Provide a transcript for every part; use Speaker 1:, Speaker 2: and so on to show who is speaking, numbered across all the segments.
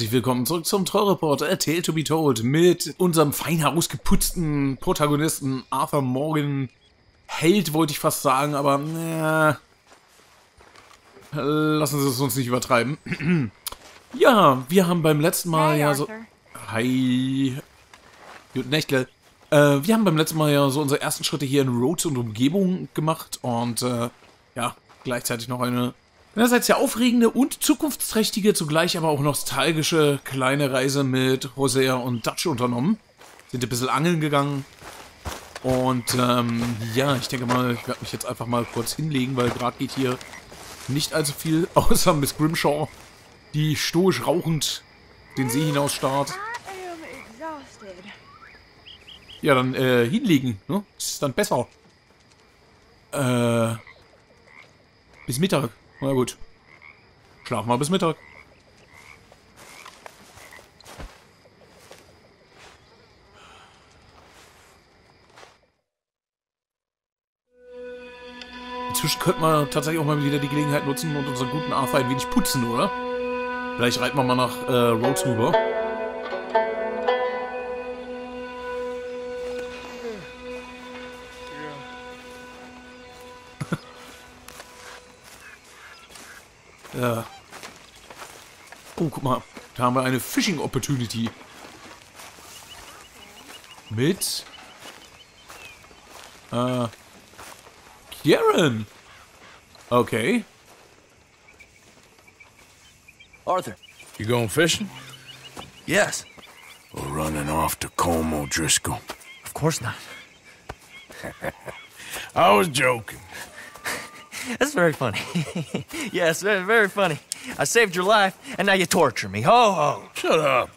Speaker 1: herzlich willkommen zurück zum Trollreport A Tale to be Told mit unserem fein herausgeputzten Protagonisten Arthur Morgan. Held wollte ich fast sagen, aber äh, lassen Sie es uns nicht übertreiben. ja, wir haben beim letzten Mal
Speaker 2: Hey,
Speaker 1: ja so...
Speaker 2: Arthur.
Speaker 1: Hi. Guten Nächtle. Äh, wir haben beim letzten Mal ja so unsere ersten Schritte hier in Rhodes und Umgebung gemacht und äh, ja, gleichzeitig noch eine einerseits sehr aufregende und zukunftsträchtige, zugleich aber auch nostalgische kleine Reise mit Hosea und Dutch unternommen. Sind ein bisschen angeln gegangen. Und ähm, ja, ich denke mal, ich werde mich jetzt einfach mal kurz hinlegen, weil gerade geht hier nicht allzu viel, außer Miss Grimshaw, die stoisch rauchend den See hinaus starrt.
Speaker 2: I am exhausted.
Speaker 1: Ja, dann äh, hinlegen, ne? Ist dann besser. Äh. Bis Mittag. Na gut. Schlafen wir bis Mittag. Inzwischen könnten wir tatsächlich auch mal wieder die Gelegenheit nutzen und unseren guten Arthur ein wenig putzen, oder? Vielleicht reiten wir mal nach äh, Rhodes rüber. Ja. Oh, guck mal. Da haben wir eine Fishing Opportunity. Mit. Äh. Øh, Kieran. Okay.
Speaker 3: Arthur.
Speaker 4: You going fishing?
Speaker 3: Yes.
Speaker 4: We're running off to Como O'Driscoll?
Speaker 3: Of course not.
Speaker 4: I was joking.
Speaker 3: That's very funny. yes, very, very funny. I saved your life, and now you torture me. Ho ho.
Speaker 4: Shut up.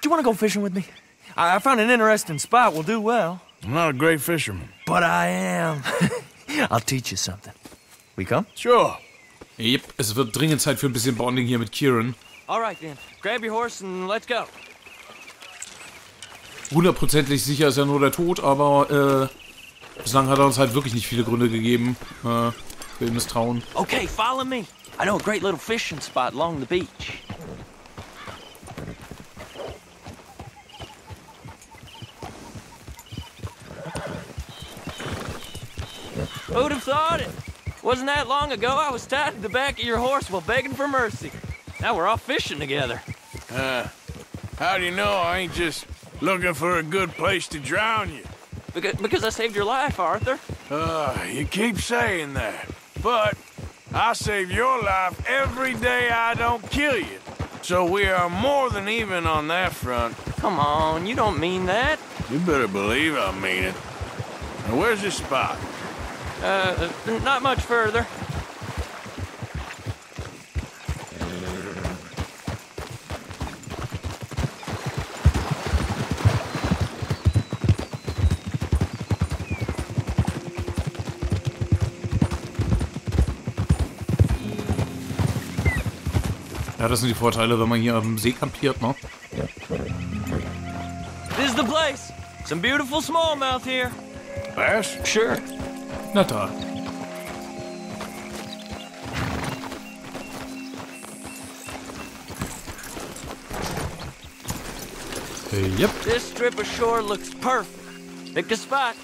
Speaker 3: Do you want to go fishing with me? I, I found an interesting spot. We'll do well.
Speaker 4: I'm not a great fisherman.
Speaker 3: But I am. I'll teach you something. We come?
Speaker 4: Sure.
Speaker 1: Yep, es wird dringend Zeit für ein bisschen Bonding hier mit Kieran.
Speaker 3: All right then. Grab your horse and let's go.
Speaker 1: Hundertprozentig sicher ist ja nur der Tod, aber äh, bislang hat er uns halt wirklich nicht viele Gründe gegeben äh, für Misstrauen.
Speaker 3: Okay, follow me. I know a great little fishing spot along the beach. Who'd have thought it? Wasn't that long ago I was tied to the back of your horse while begging for mercy. Now we're off fishing together.
Speaker 4: Uh, how do you know I ain't just looking for a good place to drown you?
Speaker 3: Because, because I saved your life, Arthur.
Speaker 4: Uh, you keep saying that. But I save your life every day I don't kill you. So we are more than even on that front.
Speaker 3: Come on, you don't mean that.
Speaker 4: You better believe I mean it. Now, where's this spot?
Speaker 3: Uh, not much further.
Speaker 1: das sind die Vorteile, wenn man hier am See kampiert, ne?
Speaker 3: This is the place. Some beautiful smallmouth here.
Speaker 4: Was?
Speaker 3: Sure.
Speaker 1: Na da. Yep.
Speaker 3: This strip of shore looks perfect. Pick a spot.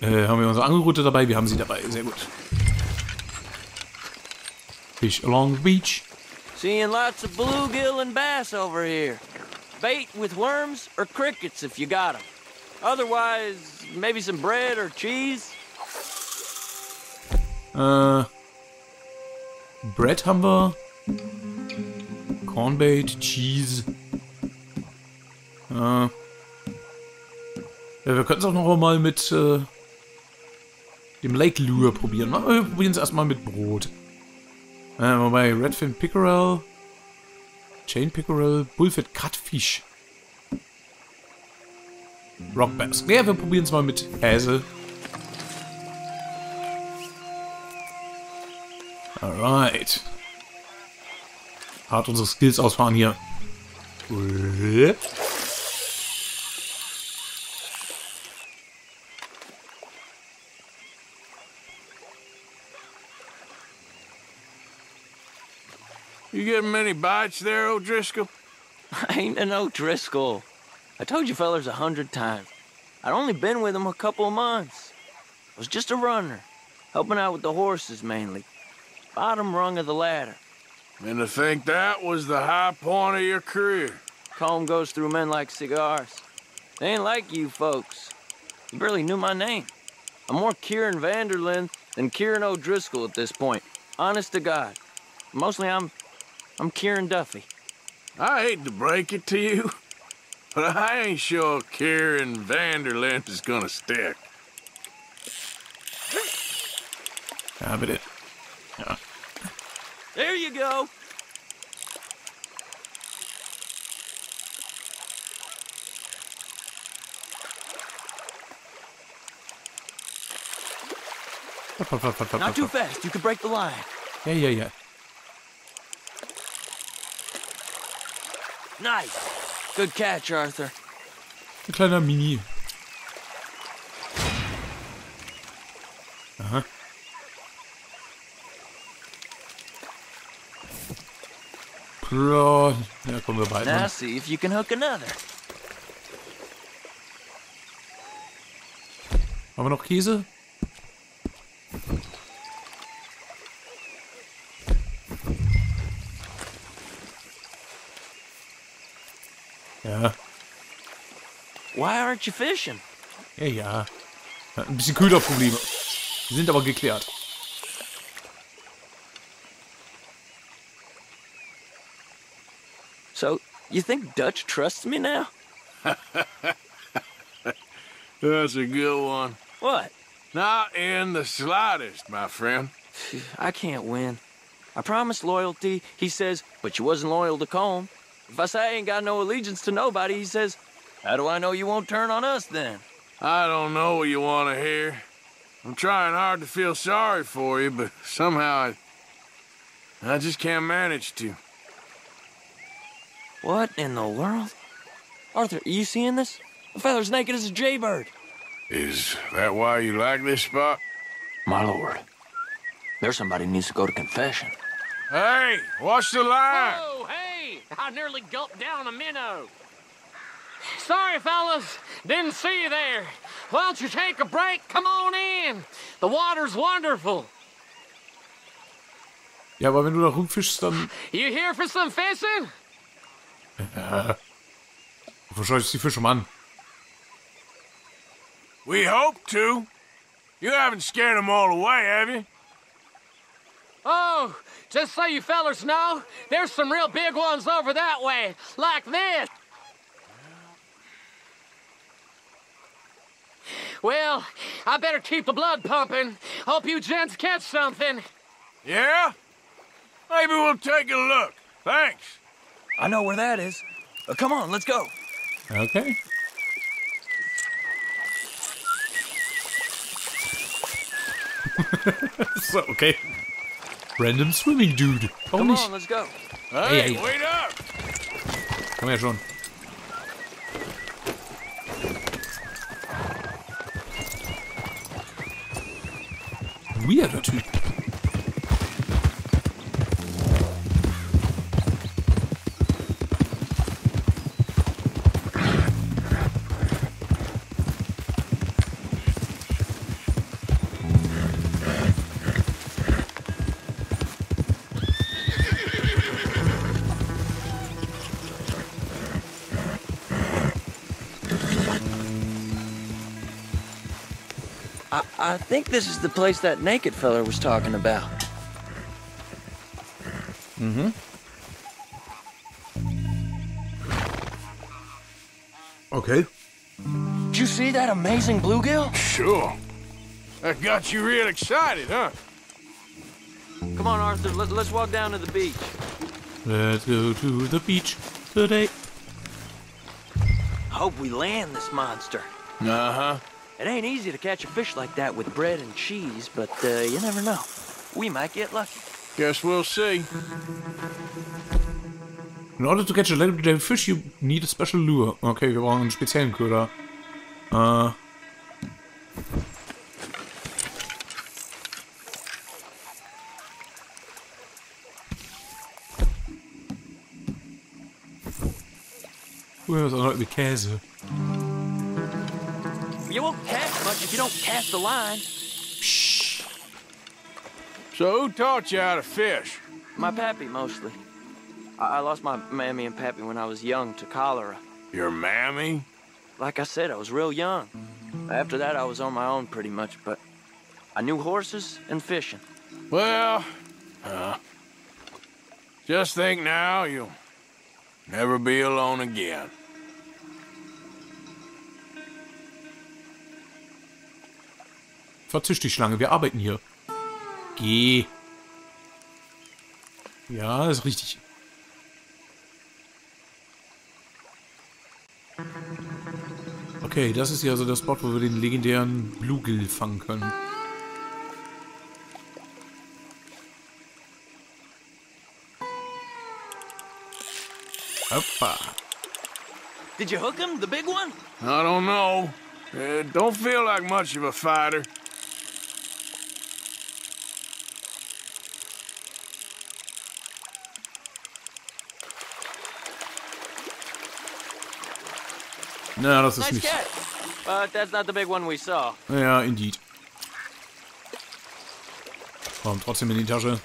Speaker 1: Äh, haben wir unsere Angelroute dabei? Wir haben sie dabei. Sehr gut. Fish along the beach.
Speaker 3: Seeing lots of bluegill and bass over here. Bait with worms or crickets if you got them. Otherwise, maybe some bread or cheese.
Speaker 1: Äh, Bread haben wir. Cornbait, Cheese. Äh, ja, wir können es auch noch mal mit äh, dem Lake Lure probieren. Wir probieren es erstmal mit Brot. Äh, wobei Redfin Pickerel, Chain Pickerel, Bullfit Catfish. Rock Bass. Ja, wir probieren es mal mit Häsel. Alright. Hart unsere Skills ausfahren hier.
Speaker 4: Many bites there, O'Driscoll?
Speaker 3: I ain't an O'Driscoll. I told you fellers a hundred times. I'd only been with him a couple of months. I was just a runner, helping out with the horses mainly. Bottom rung of the ladder.
Speaker 4: And to think that was the high point of your career.
Speaker 3: Comb goes through men like cigars. They ain't like you folks. You barely knew my name. I'm more Kieran Vanderlyn than Kieran O'Driscoll at this point. Honest to God. Mostly I'm I'm Kieran Duffy.
Speaker 4: I hate to break it to you, but I ain't sure Kieran Vanderlyn is gonna stick.
Speaker 1: Ja, bitte. Ja.
Speaker 3: There you go. Not too fast. You could break the line.
Speaker 1: Yeah, yeah, ja.
Speaker 3: Nice. Good catch, Arthur.
Speaker 1: Ein kleiner Mini. Aha. Bro. Ja, kommen wir beide.
Speaker 3: Now see if you can hook another.
Speaker 1: Haben wir noch Käse?
Speaker 3: Aren't you fishing?
Speaker 1: ja, ja. Ein bisschen Köderprobleme. Die sind aber geklärt.
Speaker 3: So, you think Dutch trusts me now?
Speaker 4: That's a good one.
Speaker 3: What?
Speaker 4: Not in the slightest, my friend.
Speaker 3: I can't win. I promised loyalty, he says, but you wasn't loyal to Colm. If I say I ain't got no allegiance to nobody, he says, how do I know you won't turn on us then?
Speaker 4: I don't know what you want to hear. I'm trying hard to feel sorry for you, but somehow I, I just can't manage to.
Speaker 3: What in the world? Arthur, are you seeing this? The feather's naked as a jaybird.
Speaker 4: Is that why you like this spot?
Speaker 3: My lord. There's somebody needs to go to confession.
Speaker 4: Hey, watch the line.
Speaker 5: Oh, hey! I nearly gulped down a minnow. Sorry, fellas. Didn't see you there. Why don't you take a break? Come on in. The water's wonderful.
Speaker 1: Ja, aber wenn du da rumfischst, dann
Speaker 5: You here for some fishing?
Speaker 1: verscheuchst die Fische, Mann.
Speaker 4: We hope to. You haven't scared them all away, have you?
Speaker 5: Oh, just so you fellers know, there's some real big ones over that way, like this. Well, I better keep the blood pumping. Hope you gents catch something.
Speaker 4: Yeah? Maybe we'll take a look. Thanks.
Speaker 3: I know where that is. Uh, come on, let's go.
Speaker 1: Okay. so, okay. Random Swimming Dude.
Speaker 3: Come
Speaker 1: nicht?
Speaker 3: on, let's go.
Speaker 4: Hey,
Speaker 1: hey.
Speaker 4: wait up.
Speaker 1: Come here, schon. Weirder Typ.
Speaker 3: I, I think this is the place that naked feller was talking about. Mm-hmm.
Speaker 1: Okay.
Speaker 3: Did you see that amazing bluegill?
Speaker 4: Sure. That got you real excited, huh?
Speaker 3: Come on, Arthur. Let, let's walk down to the beach.
Speaker 1: Let's go to the beach today.
Speaker 3: I hope we land this monster.
Speaker 4: Uh-huh.
Speaker 3: It ain't easy to catch a fish like that with bread and cheese, but uh, you never know. We might get lucky.
Speaker 4: Guess we'll see.
Speaker 1: In order to catch a legendary fish, you need a special lure. Okay, wir brauchen einen speziellen Köder. Äh. Cool, das ist auch noch irgendwie Käse.
Speaker 3: You won't catch much if you don't cast the line. Shh.
Speaker 4: So who taught you how to fish?
Speaker 3: My pappy, mostly. I, I lost my mammy and pappy when I was young to cholera.
Speaker 4: Your mammy?
Speaker 3: Like I said, I was real young. After that, I was on my own pretty much, but I knew horses and fishing.
Speaker 4: Well, uh, just think now you'll never be alone again.
Speaker 1: Verzisch die Schlange, wir arbeiten hier. Geh. Ja, ist richtig. Okay, das ist ja also der Spot, wo wir den legendären Bluegill fangen können. Hoppa.
Speaker 3: Did you hook him, the big one?
Speaker 4: I don't know. Uh, don't feel like much of a fighter.
Speaker 1: Na, das ist nicht...
Speaker 3: catch. But that's not the big one we saw.
Speaker 1: Ja, indeed. Komm, trotzdem in die Tasche.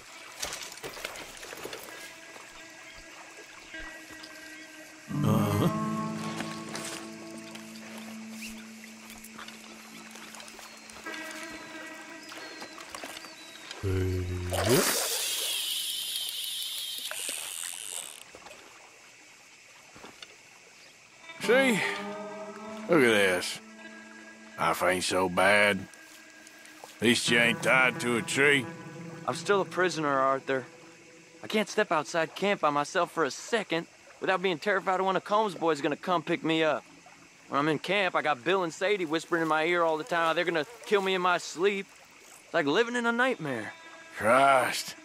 Speaker 4: Ain't so bad. At least you ain't tied to a tree.
Speaker 3: I'm still a prisoner, Arthur. I can't step outside camp by myself for a second without being terrified of one of Combs' boys gonna come pick me up. When I'm in camp, I got Bill and Sadie whispering in my ear all the time how they're gonna kill me in my sleep. It's like living in a nightmare.
Speaker 4: Christ.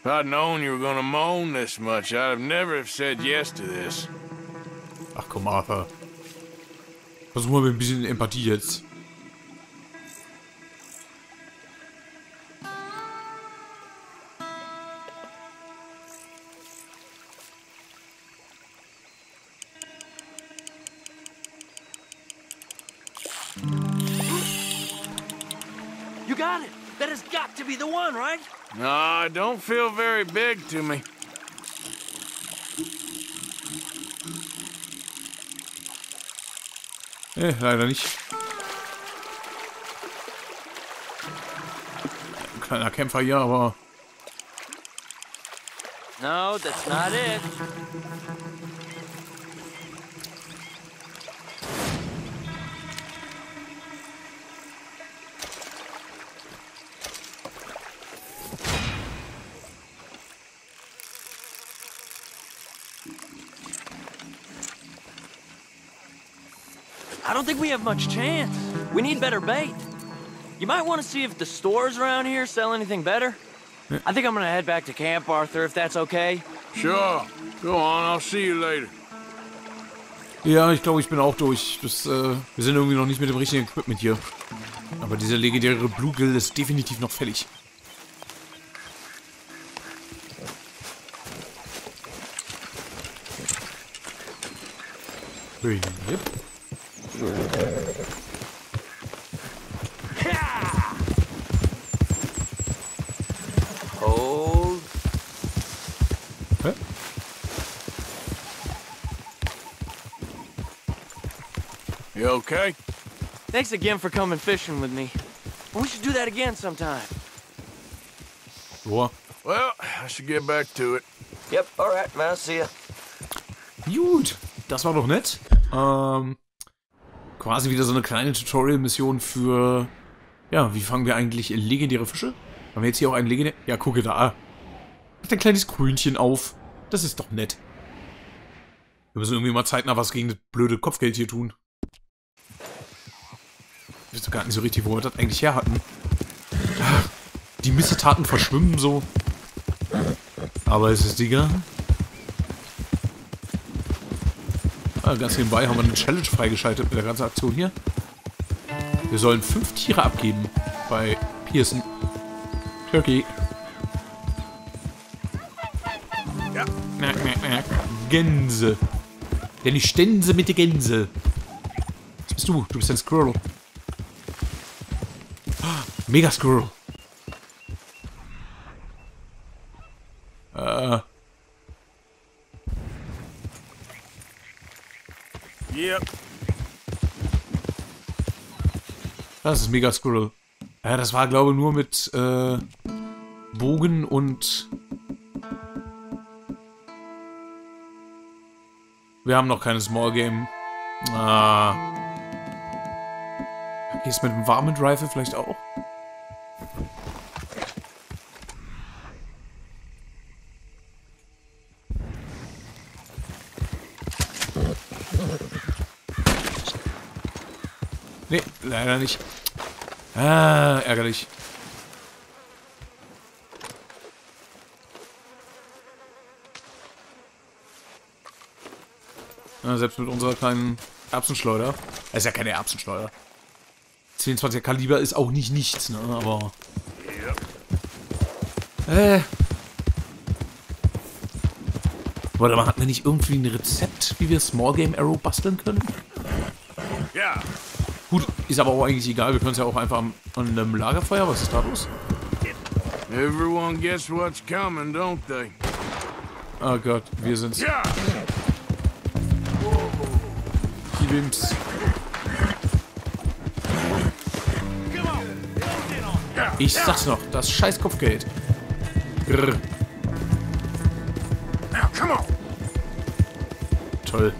Speaker 4: If I'd known you were gonna moan this much, I'd have never have said yes to this.
Speaker 1: Ach komm, Arthur. Versuchen wir mit ein bisschen Empathie jetzt.
Speaker 4: No, it don't feel very big to me.
Speaker 1: Eh, leider nicht. Ein kleiner Kämpfer hier, aber...
Speaker 3: No, that's not it. Think we have much chance. We need better bait. You might want to see if the stores around here sell anything better. I think I'm gonna head back to camp, Arthur, if that's okay.
Speaker 4: Sure. Go on, I'll see you later.
Speaker 1: Ja, ich glaube, ich bin auch durch. Das, äh, wir sind irgendwie noch nicht mit dem richtigen Equipment hier. Aber dieser legendäre Bluegill ist definitiv noch fällig. Yep.
Speaker 3: Hold.
Speaker 1: Hä?
Speaker 4: You okay?
Speaker 3: Thanks again for coming fishing with me. We should do that again sometime.
Speaker 1: Boah.
Speaker 4: Well, I should get back to it.
Speaker 3: Yep, all right, I'll see ya.
Speaker 1: Gut, das war doch nett. Ähm, quasi wieder so eine kleine Tutorial-Mission für, ja, wie fangen wir eigentlich legendäre Fische? Haben wir jetzt hier auch einen legendären? Ja, gucke da. Macht ein kleines Krönchen auf. Das ist doch nett. Wir müssen irgendwie mal zeitnah was gegen das blöde Kopfgeld hier tun. Ich weiß gar nicht so richtig, wo wir das eigentlich her hatten. Die Missetaten verschwimmen so. Aber es ist egal. Ah, ganz nebenbei haben wir eine Challenge freigeschaltet mit der ganzen Aktion hier. Wir sollen fünf Tiere abgeben bei Pearson. Turkey.
Speaker 4: Ja.
Speaker 1: Merk, merk, merk. Gänse. Denn ich stänse mit der Gänse. Was bist du? Du bist ein Squirrel. Ah, Mega Squirrel. Äh,
Speaker 4: Yep.
Speaker 1: Das ist Mega Squirrel. Ja, das war, glaube ich, nur mit äh, Bogen und... Wir haben noch keine Small Game. Ah. Geht's mit dem warmen Rifle vielleicht auch? Nee, leider nicht. Ah, ärgerlich. Ja, selbst mit unserer kleinen Erbsenschleuder. Das ist ja keine Erbsenschleuder. 22er Kaliber ist auch nicht nichts, ne? Aber. Äh. Warte mal, hatten wir nicht irgendwie ein Rezept, wie wir Small Game Arrow basteln können?
Speaker 4: Ja.
Speaker 1: Gut, ist aber auch eigentlich egal. Wir können es ja auch einfach am, an einem Lagerfeuer. Was ist da los?
Speaker 4: Everyone gets what's coming, don't they?
Speaker 1: Oh Gott, wir sind's.
Speaker 4: Ja.
Speaker 1: Die Wims. Ich sag's noch, das scheiß Kopfgeld. Grrr, toll.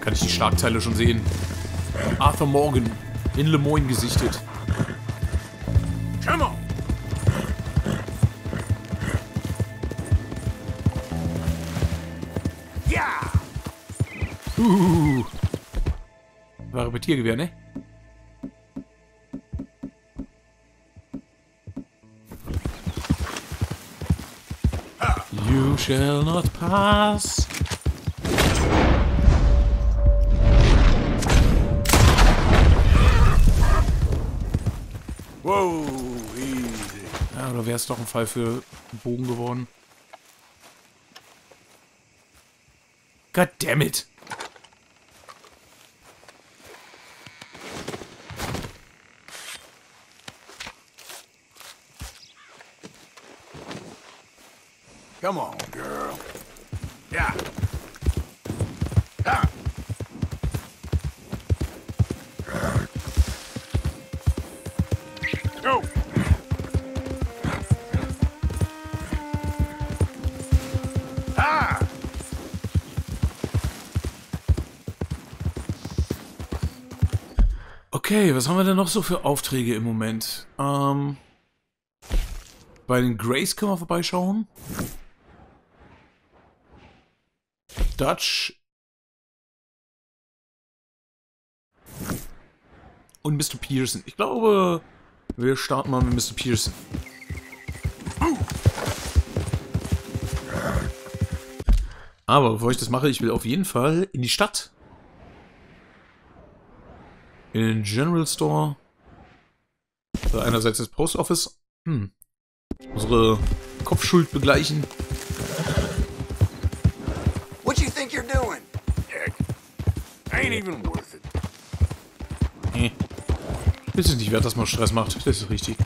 Speaker 1: Kann ich die Schlagzeile schon sehen. Arthur Morgan in Le Moyne gesichtet.
Speaker 4: Come
Speaker 1: War Repetiergewehr, ne? You shall not pass.
Speaker 4: Whoa, easy.
Speaker 1: Ja, oder wäre es doch ein Fall für einen Bogen geworden? God damn it.
Speaker 4: Come on, girl. Yeah. Ah.
Speaker 1: Okay, was haben wir denn noch so für Aufträge im Moment? Ähm, bei den Grays können wir vorbeischauen. Dutch. Und Mr. Pearson. Ich glaube, wir starten mal mit Mr. Pearson. Aber bevor ich das mache, ich will auf jeden Fall in die Stadt. In den General Store. Also einerseits das Post Office. Hm. Unsere Kopfschuld begleichen.
Speaker 4: Even worth it.
Speaker 1: Nee. Ist es nicht wert, dass man Stress macht. Das ist richtig.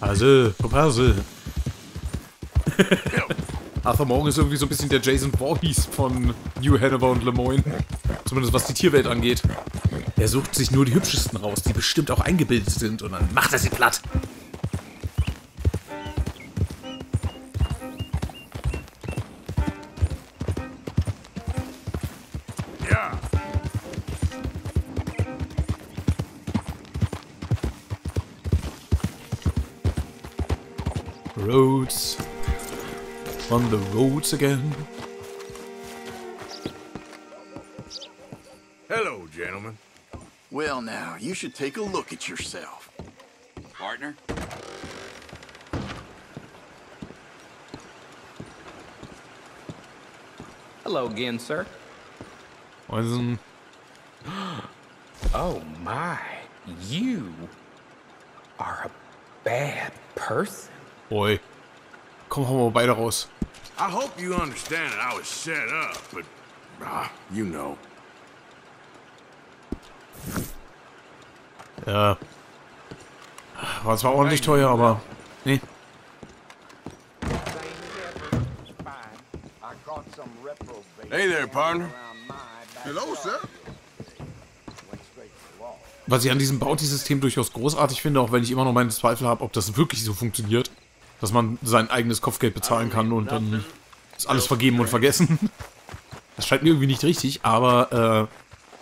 Speaker 1: Also, Hase. Arthur Morgan ist irgendwie so ein bisschen der Jason Voorhees von New Hanover und Lemoyne. Zumindest was die Tierwelt angeht. Er sucht sich nur die hübschesten raus, die bestimmt auch eingebildet sind und dann macht er sie platt. Roads. On the roads again.
Speaker 4: Hello, gentlemen.
Speaker 6: Well, now, you should take a look at yourself. Partner?
Speaker 7: Hello again, sir.
Speaker 1: Moinsen.
Speaker 7: Oh my, you are a bad person.
Speaker 1: Boy. Komm, hauen wir beide raus.
Speaker 4: I hope you understand that I was set up, but, ah, you know.
Speaker 1: Ja. War zwar ordentlich teuer, aber. Nee.
Speaker 4: Hey there, partner.
Speaker 6: Hello, sir.
Speaker 1: Was ich an diesem Bounty-System durchaus großartig finde, auch wenn ich immer noch meine Zweifel habe, ob das wirklich so funktioniert. Dass man sein eigenes Kopfgeld bezahlen kann und dann ist alles vergeben und vergessen. Das scheint mir irgendwie nicht richtig, aber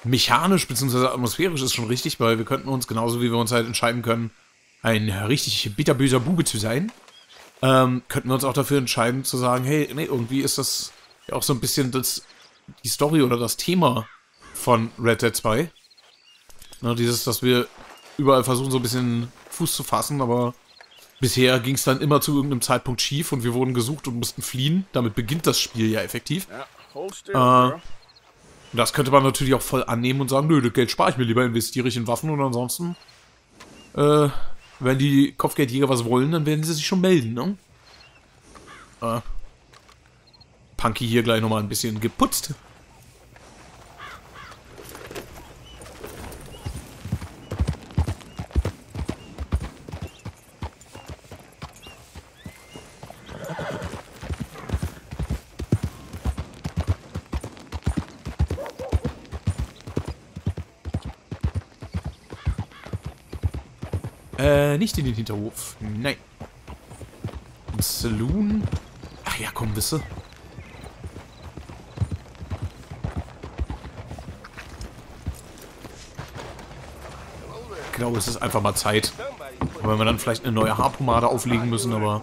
Speaker 1: äh, mechanisch bzw. atmosphärisch ist schon richtig, weil wir könnten uns, genauso wie wir uns halt entscheiden können, ein richtig bitterböser Bube zu sein, ähm, könnten wir uns auch dafür entscheiden zu sagen, hey, nee, irgendwie ist das ja auch so ein bisschen das, die Story oder das Thema von Red Dead 2. Ne, dieses, dass wir überall versuchen, so ein bisschen Fuß zu fassen, aber bisher ging es dann immer zu irgendeinem Zeitpunkt schief und wir wurden gesucht und mussten fliehen. Damit beginnt das Spiel ja effektiv.
Speaker 4: Still,
Speaker 1: Äh, das könnte man natürlich auch voll annehmen und sagen, nö, das Geld spare ich mir lieber, investiere ich in Waffen und ansonsten, äh, wenn die Kopfgeldjäger was wollen, dann werden sie sich schon melden, ne? Äh, Punky hier gleich nochmal ein bisschen geputzt. Äh, nicht in den Hinterhof. Nein. Ein Saloon. Ach ja, komm, wisse. Ich glaube, es ist einfach mal Zeit. Weil wir dann vielleicht eine neue Haarpomade auflegen müssen, aber...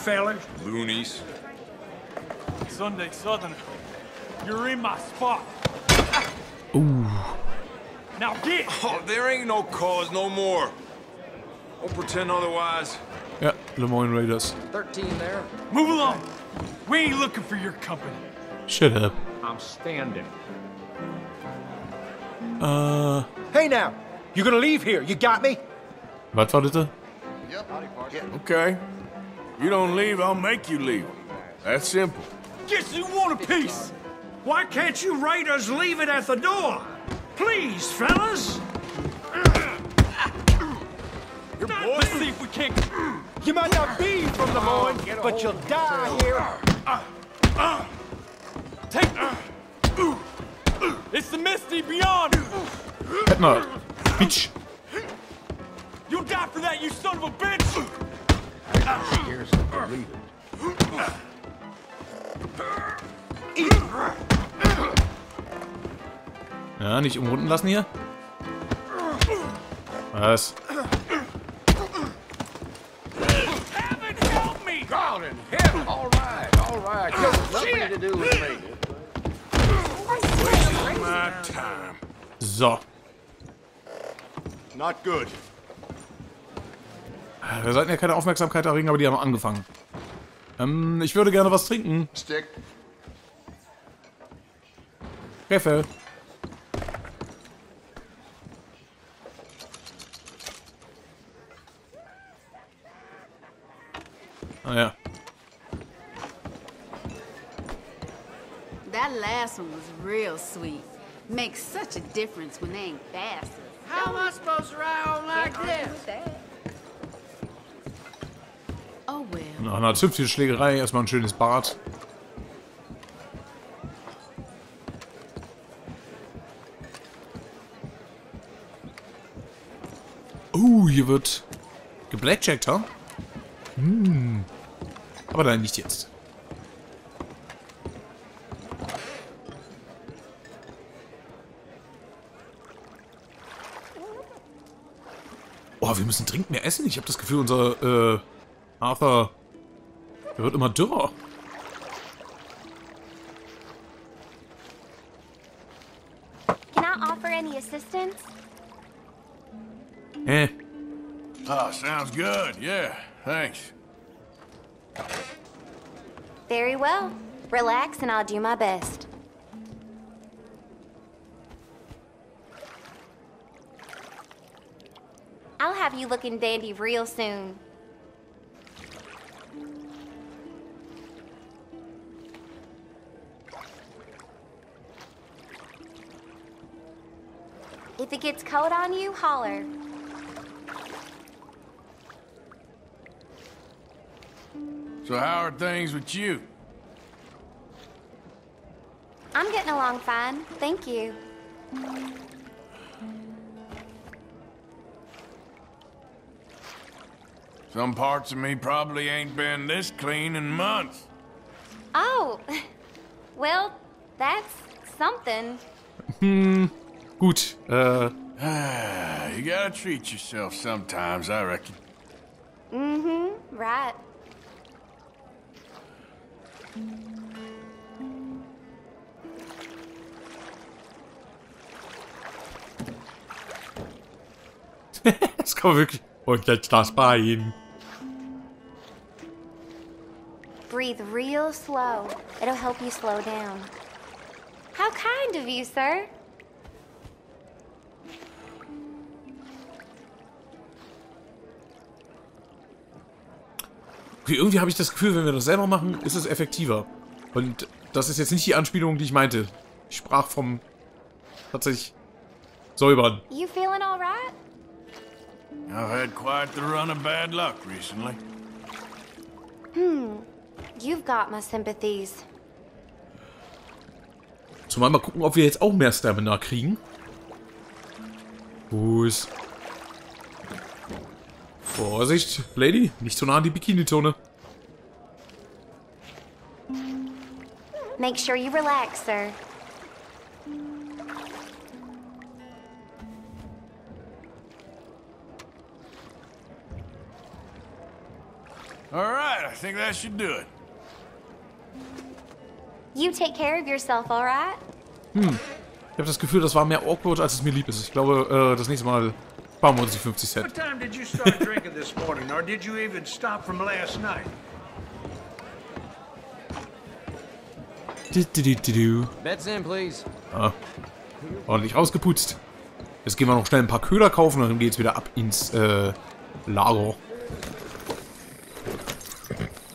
Speaker 8: fellas.
Speaker 4: Loonies.
Speaker 8: Sunday Southern, you're in my spot.
Speaker 1: Ooh.
Speaker 8: Now get!
Speaker 4: Oh, there ain't no cause no more. Don't pretend otherwise.
Speaker 1: Yeah, Lemoyne Raiders.
Speaker 7: 13 there.
Speaker 8: Move along. We ain't looking for your company.
Speaker 1: Shut up.
Speaker 8: I'm standing.
Speaker 1: Äh,
Speaker 9: Hey now, you're gonna leave here, you got me?
Speaker 1: was war das?
Speaker 4: Okay. You don't leave, I'll make you leave. That's simple.
Speaker 8: Guess you want a piece. Why can't you raiders leave it at the door? Please, fellas. Let's see if we can.
Speaker 9: You might not be from the Moin, but you'll die here.
Speaker 8: Take. It's the Misty beyond.
Speaker 1: Kettner. Bitch.
Speaker 8: You'll die for that, you son of a bitch.
Speaker 1: Ja, nicht umrunden lassen hier. Was?
Speaker 4: Time.
Speaker 1: So.
Speaker 6: Not good.
Speaker 1: Wir sollten ja keine Aufmerksamkeit erregen, aber die haben angefangen. Ähm, ich würde gerne was trinken.
Speaker 6: Stick.
Speaker 1: Käfer. Ah ja.
Speaker 10: That last one was real sweet. Makes such a difference when they ain't fast.
Speaker 1: Einer Züpfchenschlägerei erstmal ein schönes Bad. Uh, hier wird geblackjackt, ha? Hm. Aber nein, nicht jetzt. Oh, wir müssen dringend mehr essen. Ich habe das Gefühl, unser äh, Arthur der wird immer dürrer.
Speaker 11: Can I offer any assistance?
Speaker 1: Eh.
Speaker 4: Oh, sounds good. Yeah, thanks.
Speaker 11: Very well. Relax and I'll do my best. I'll have you looking dandy real soon. If it gets cold on you, holler.
Speaker 4: So how are things with you?
Speaker 11: I'm getting along fine, thank you.
Speaker 4: Some parts of me probably ain't been this clean in months.
Speaker 11: Oh, well, that's something.
Speaker 1: Hm, gut. Äh,
Speaker 4: you gotta treat yourself sometimes, I reckon.
Speaker 11: Mm-hmm, right.
Speaker 1: das kann man wirklich... Und jetzt das Bein.
Speaker 11: Breathe real slow. It'll help you slow down. How kind of you, sir.
Speaker 1: Okay, irgendwie habe ich das Gefühl, wenn wir das selber machen, ist es effektiver. Und das ist jetzt nicht die Anspielung, die ich meinte. Ich sprach vom... tatsächlich... säubern.
Speaker 11: You feeling all right?
Speaker 4: I've had quite the run of bad luck recently.
Speaker 11: Hmm. You've got my sympathies.
Speaker 1: Zumal mal gucken, ob wir jetzt auch mehr Stamina kriegen. Wo ist... Vorsicht, Lady. Nicht so nah an die Bikini-Tone.
Speaker 11: Make sure you relax, sir.
Speaker 4: All right, I think that should do it.
Speaker 11: You take care of yourself, all right?
Speaker 1: Hm. Ich habe das Gefühl, das war mehr awkward, als es mir lieb ist. Ich glaube, äh, das nächste Mal sparen wir uns die 50 Cent.
Speaker 8: What time did you start drinking this morning, or did you even stop from last night?
Speaker 1: Du, du, du.
Speaker 3: Bets in, please.
Speaker 1: Ah. Ordentlich rausgeputzt. Jetzt gehen wir noch schnell ein paar Köder kaufen und dann geht's wieder ab ins äh, Lager.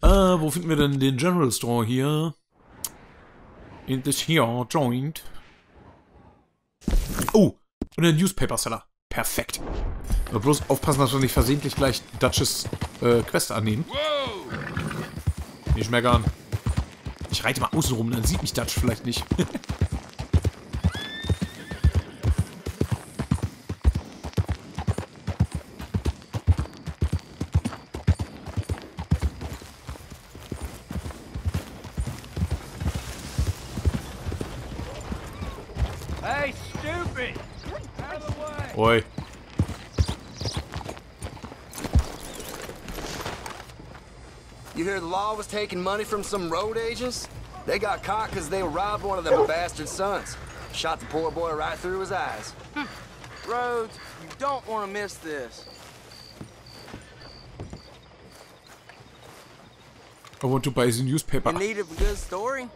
Speaker 1: Äh, wo finden wir denn den General Store hier? In this here joint. Oh, und der Newspaper Seller. Perfekt. Aber bloß aufpassen, dass wir nicht versehentlich gleich Dutches äh, Quest annehmen. Nicht mehr gern. Ich reite mal außen rum, dann sieht mich Dutch vielleicht nicht.
Speaker 9: Hey, stupid! Out of the way!
Speaker 1: Oi.
Speaker 12: You hear the law was taking money from some road agents? They got caught because they robbed one of them bastard sons. Shot the poor boy right through his eyes.
Speaker 13: Rhodes, you don't want to miss this.
Speaker 1: I want to buy the newspaper.
Speaker 13: In need of a good story?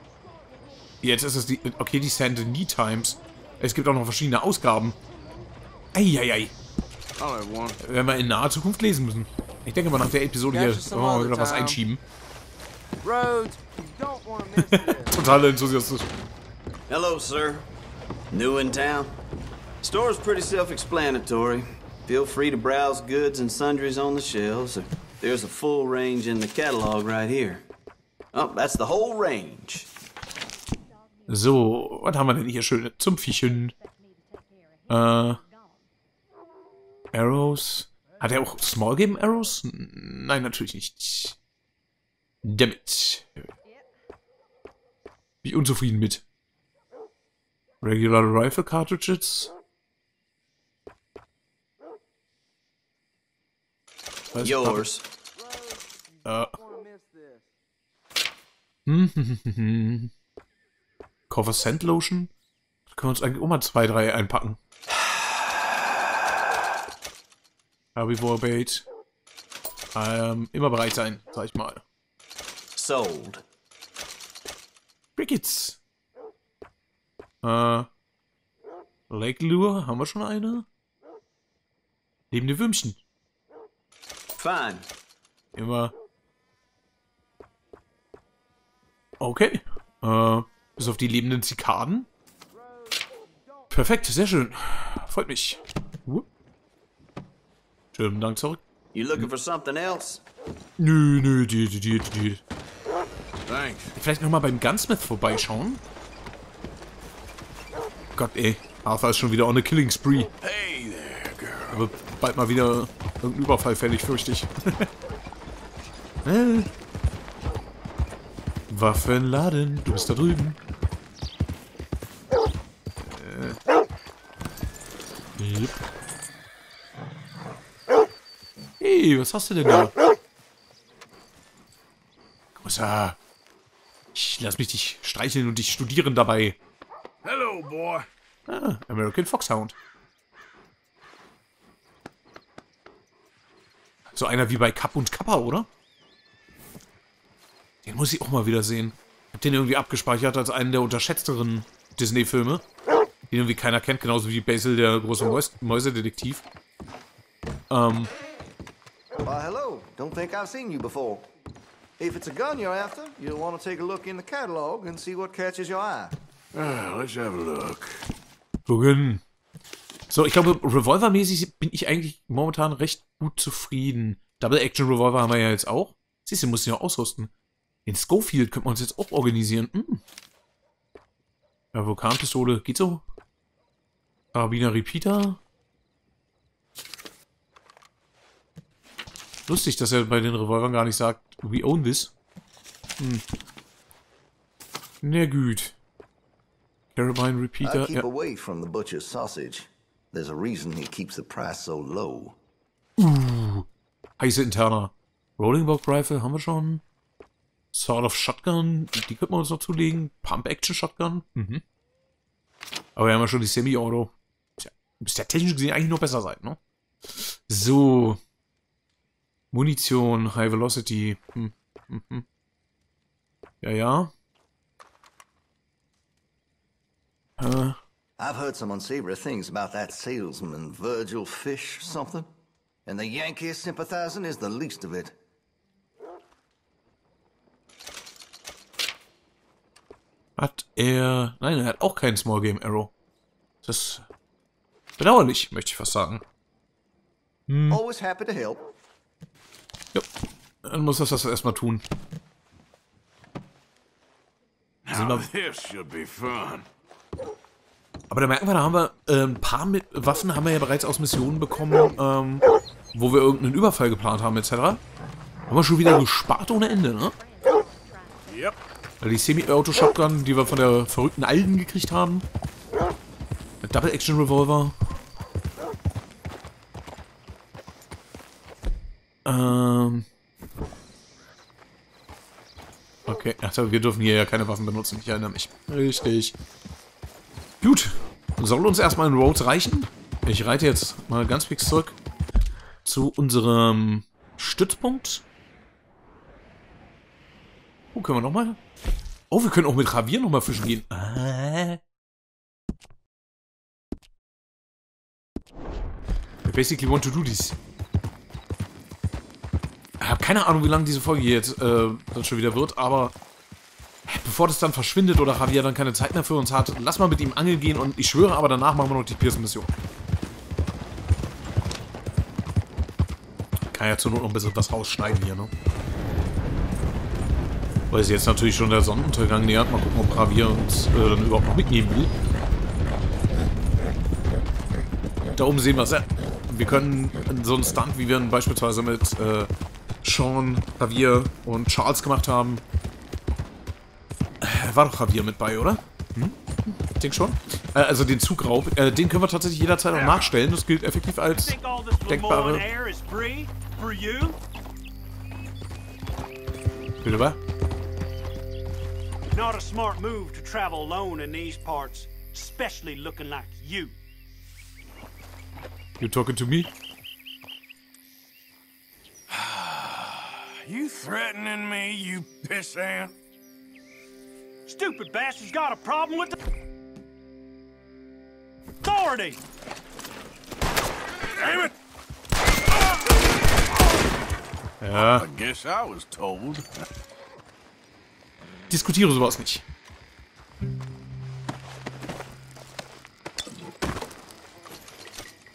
Speaker 1: Jetzt ist es die... Okay, die Sand Knee Times. Es gibt auch noch verschiedene Ausgaben. Eieiei. Werden wir in naher Zukunft lesen müssen. Ich denke mal, nach der Episode hier wollen wir wieder was einschieben.
Speaker 13: Rhodes, you don't want to miss this.
Speaker 1: Total enthusiastisch.
Speaker 6: Hello, sir. New in town? Store's pretty self-explanatory. Feel free to browse goods and sundries on the shelves,
Speaker 14: There's a full range in the catalog right here. Oh, that's the whole range.
Speaker 1: So, was haben wir denn hier schön zum Fischen? Äh, Arrows. Hat er auch Small Game Arrows? Nein, natürlich nicht. Dammit. Bin ich unzufrieden mit. Regular Rifle Cartridges. Was?
Speaker 14: Yours.
Speaker 1: Äh. Hm, hm, hm, hm. Cover Scent Lotion. Da können wir uns eigentlich auch mal zwei, drei einpacken. Herbivore Bait. Ähm, immer bereit sein, sag ich mal.
Speaker 14: Sold.
Speaker 1: Crickets. Äh. Lake Lure, haben wir schon eine? Lebende Würmchen.
Speaker 14: Fine.
Speaker 1: Immer. Okay. Äh, bis auf die lebenden Zikaden. Perfekt, sehr schön. Freut mich. Schönen Dank zurück.
Speaker 14: You looking for something else?
Speaker 1: Nö, nö, die, die, die, die.
Speaker 4: Thanks.
Speaker 1: Vielleicht nochmal beim Gunsmith vorbeischauen? Gott, ey. Arthur ist schon wieder on a killing spree.
Speaker 4: Hey there, girl.
Speaker 1: Aber bald mal wieder irgendein Überfall fällig, fürchte ich. äh. Waffenladen, du bist da drüben. Äh. Yep. Hey, was hast du denn da? Großer. Ich lass mich dich streicheln und dich studieren dabei.
Speaker 4: Hello, boy.
Speaker 1: Ah, American Foxhound. So einer wie bei Kapp und Kappa, oder? Den muss ich auch mal wieder sehen. Ich hab den irgendwie abgespeichert als einen der unterschätzteren Disney-Filme. Den irgendwie keiner kennt, genauso wie Basil, der große Mäus Mäusedetektiv. Ähm,
Speaker 15: Why, hello. Don't think I've seen you before. If it's a gun you're after, you'll want to take a look in the catalog and see what catches your eye.
Speaker 4: Ah, let's have a look.
Speaker 1: gucken. So, ich glaube, Revolver-mäßig bin ich eigentlich momentan recht gut zufrieden. Double-Action-Revolver haben wir ja jetzt auch. Siehst du, wir müssen ja ausrüsten. Den Schofield könnten wir uns jetzt auch organisieren. Hm. Ja, Vulkanpistole, geht so. Karabiner Repeater. Lustig, dass er bei den Revolvern gar nicht sagt, we own this. Hm. Na gut. Carabine
Speaker 15: I
Speaker 1: Repeater.
Speaker 15: keep
Speaker 1: Ja.
Speaker 15: away from the butcher's sausage. There's a reason he keeps the price so low.
Speaker 1: Uh, heiße Interna. Rolling Bock Rifle haben wir schon. Sword of Shotgun, die könnten wir uns noch zulegen. Pump Action Shotgun. Mhm. Aber wir haben ja schon die Semi-Auto. Tja, müsste ja technisch gesehen eigentlich noch besser sein, ne? So. Munition, High Velocity. Hm. Mhm. Ja, ja. Äh,
Speaker 15: I've heard some unsavory things about that salesman, Virgil Fish, something. And the Yankee sympathizing is the least of it.
Speaker 1: Hat er... Nein, er hat auch keinen Small Game Arrow. Das ist bedauerlich, möchte ich fast sagen. Hm,
Speaker 15: Always happy to help.
Speaker 1: Dann muss das das erstmal tun. Sind
Speaker 4: Now,
Speaker 1: wir,
Speaker 4: this should be fun.
Speaker 1: aber da merken wir, da haben wir äh, ein paar mit Waffen haben wir ja bereits aus Missionen bekommen, ähm, wo wir irgendeinen Überfall geplant haben, etc. Haben wir schon wieder gespart ohne Ende, ne?
Speaker 4: Yep.
Speaker 1: Die Semi-Auto-Shotgun, die wir von der verrückten Alden gekriegt haben. Der Double-Action-Revolver. Ähm. Okay, also wir dürfen hier ja keine Waffen benutzen, ich erinnere mich. Richtig. Gut, soll uns erstmal ein Roads reichen? Ich reite jetzt mal ganz fix zurück zu unserem Stützpunkt. Wo können wir nochmal? Oh, wir können auch mit Javier nochmal fischen gehen. Ah. I basically want to do this. Habe keine Ahnung, wie lange diese Folge hier jetzt äh, schon wieder wird, aber bevor das dann verschwindet oder Javier dann keine Zeit mehr für uns hat, lass mal mit ihm angeln gehen und ich schwöre aber danach machen wir noch die Pearson-Mission. Kann ja zur Not noch ein bisschen was rausschneiden hier, ne? Weil sie jetzt natürlich schon der Sonnenuntergang nähert. Mal gucken, ob Javier uns äh, dann überhaupt noch mitnehmen will. Da oben sehen wir es. Wir können so einen Stunt, wie wir ihn beispielsweise mit äh, Sean, Javier und Charles gemacht haben. Äh, War doch Javier mit bei, oder? Hm? Ich denke schon. Äh, also den Zugraub, äh, den können wir tatsächlich jederzeit auch nachstellen. Das gilt effektiv als denkbare... Bitte was?
Speaker 16: Not a smart move to travel alone in these parts, especially looking like you.
Speaker 1: You talking to me?
Speaker 4: You threatening me, you pissant?
Speaker 16: Stupid bastard's got a problem with the authority.
Speaker 4: Damn it!
Speaker 1: Ja.
Speaker 4: I guess I was told.
Speaker 1: Diskutiere sowas nicht.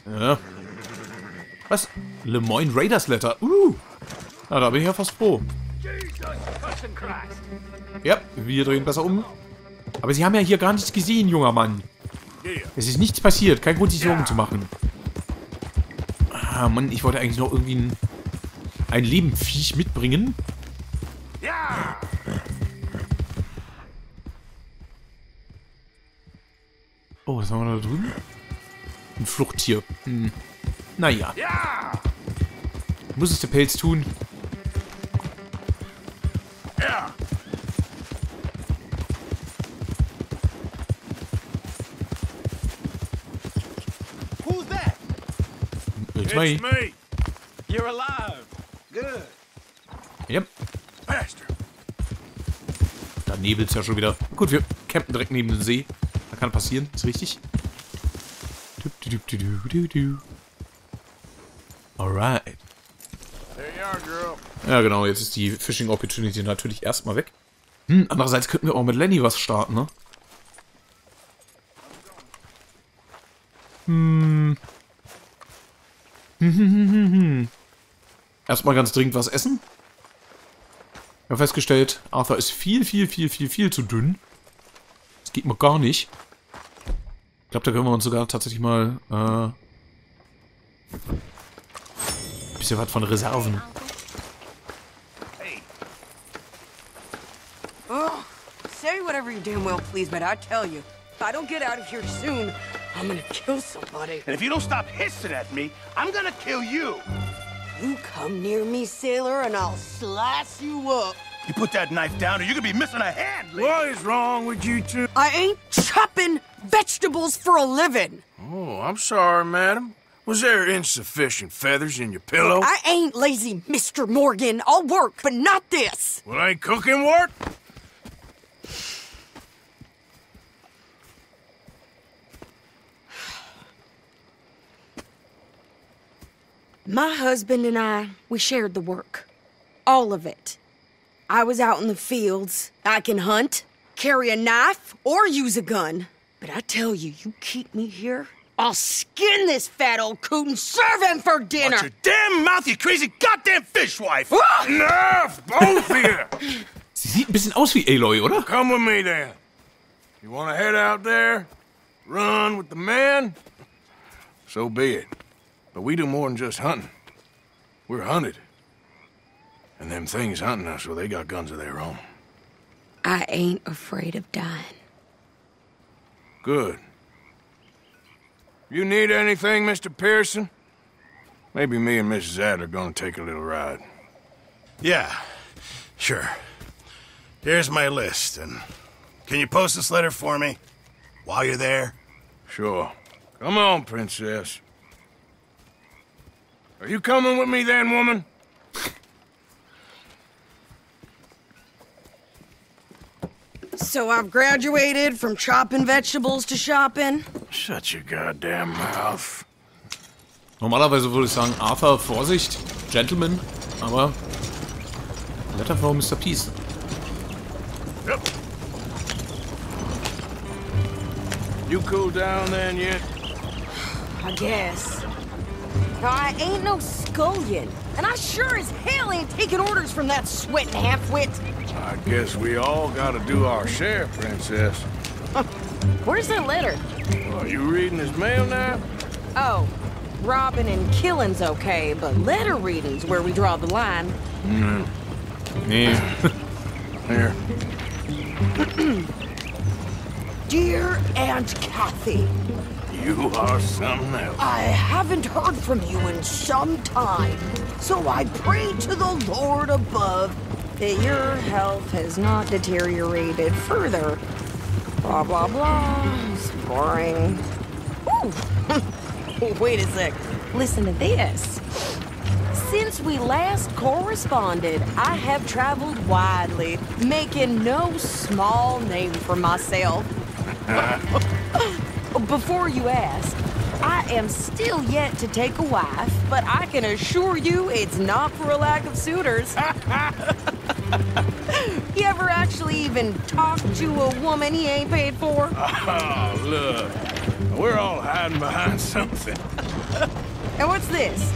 Speaker 1: Ja. Was? Le Moyne Raiders Letter. Uh. Na, da bin ich ja fast froh. Ja, wir drehen besser um. Aber Sie haben ja hier gar nichts gesehen, junger Mann. Es ist nichts passiert. Kein Grund, sich Sorgen zu machen. Ah, Mann, ich wollte eigentlich noch irgendwie ein, ein Lebenviech mitbringen.
Speaker 4: Ja!
Speaker 1: Oh, was haben wir da drüben? Ein Fluchttier. Hm. Naja.
Speaker 4: Ja!
Speaker 1: Muss es der Pelz tun? It's me.
Speaker 4: me,
Speaker 9: You're alive. Good.
Speaker 1: Yep.
Speaker 4: Bastard.
Speaker 1: Da nebelt's ja schon wieder. Gut, wir campen direkt neben dem See. Da kann passieren, ist richtig. Du, du, du. Alright. Ja, genau, jetzt ist die Fishing Opportunity natürlich erstmal weg. Hm, andererseits könnten wir auch mit Lenny was starten, ne? Hm. Hm, hm, hm, hm, hm. Erstmal ganz dringend was essen. Wir haben festgestellt, Arthur ist viel, viel, viel, viel, viel zu dünn. Das geht mir gar nicht. Ich glaube, da können wir uns sogar tatsächlich mal äh, bisschen was von Reserven.
Speaker 17: Oh, say whatever you damn well please, but I tell you, if I don't get out of here soon, I'm gonna kill somebody.
Speaker 9: And if you don't stop hissing at me, I'm gonna kill you.
Speaker 17: You come near me, sailor, and I'll slice you up.
Speaker 9: You put that knife down or you're gonna be missing a hand. lady.
Speaker 4: What is wrong with you two?
Speaker 17: I ain't chopping vegetables for a living.
Speaker 4: Oh, I'm sorry, madam. Was there insufficient feathers in your pillow?
Speaker 17: I ain't lazy, Mr. Morgan. I'll work, but not this.
Speaker 4: Well, ain't cooking work?
Speaker 17: My husband and I, we shared the work. All of it. I was out in the fields. I can hunt, carry a knife, or use a gun. But I tell you, you keep me here, I'll skin this fat old coot and serve him for dinner.
Speaker 9: Watch your damn mouth, you crazy goddamn fishwife!
Speaker 4: Enough, both of you!
Speaker 1: Sie sieht ein bisschen aus wie Aloy, oder?
Speaker 4: Come with me then. You want to head out there? Run with the man? So be it. But we do more than just hunting. We're hunted. And them things hunting us, well, they got guns of their own.
Speaker 17: I ain't afraid of dying.
Speaker 4: Good. You need anything, Mr. Pearson? Maybe me and Mrs. Adler gonna take a little ride.
Speaker 9: Yeah, sure. Here's my list, and can you post this letter for me while you're there?
Speaker 4: Sure. Come on, princess. Are you coming with me then, woman?
Speaker 17: So I've graduated from chopping vegetables to shopping.
Speaker 4: Shut your goddamn mouth.
Speaker 1: Normalerweise würde ich sagen, Arthur, Vorsicht, Gentleman, aber Letter for Mr. Peace.
Speaker 4: Yep. You cool down then yet?
Speaker 17: I guess. I ain't no scullion. And I sure as hell ain't taking orders from that sweating half-wit.
Speaker 4: I guess we all gotta do our share, Princess.
Speaker 17: Where's that letter?
Speaker 4: Are you reading his mail now?
Speaker 17: Oh, robbing and killing's okay, but letter reading's where we draw the line.
Speaker 4: Mm.
Speaker 1: Yeah.
Speaker 4: Here.
Speaker 17: Dear Aunt Kathy,
Speaker 4: You are something else.
Speaker 17: I haven't heard from you in some time, so I pray to the Lord above that your health has not deteriorated further. Blah, blah, blah. It's boring. Wait a sec. Listen to this. Since we last corresponded, I have traveled widely, making no small name for myself. Before you ask, I am still yet to take a wife, but I can assure you it's not for a lack of suitors. you ever actually even talk to a woman he ain't paid for?
Speaker 4: Oh, look. We're all hiding behind something.
Speaker 17: And what's this?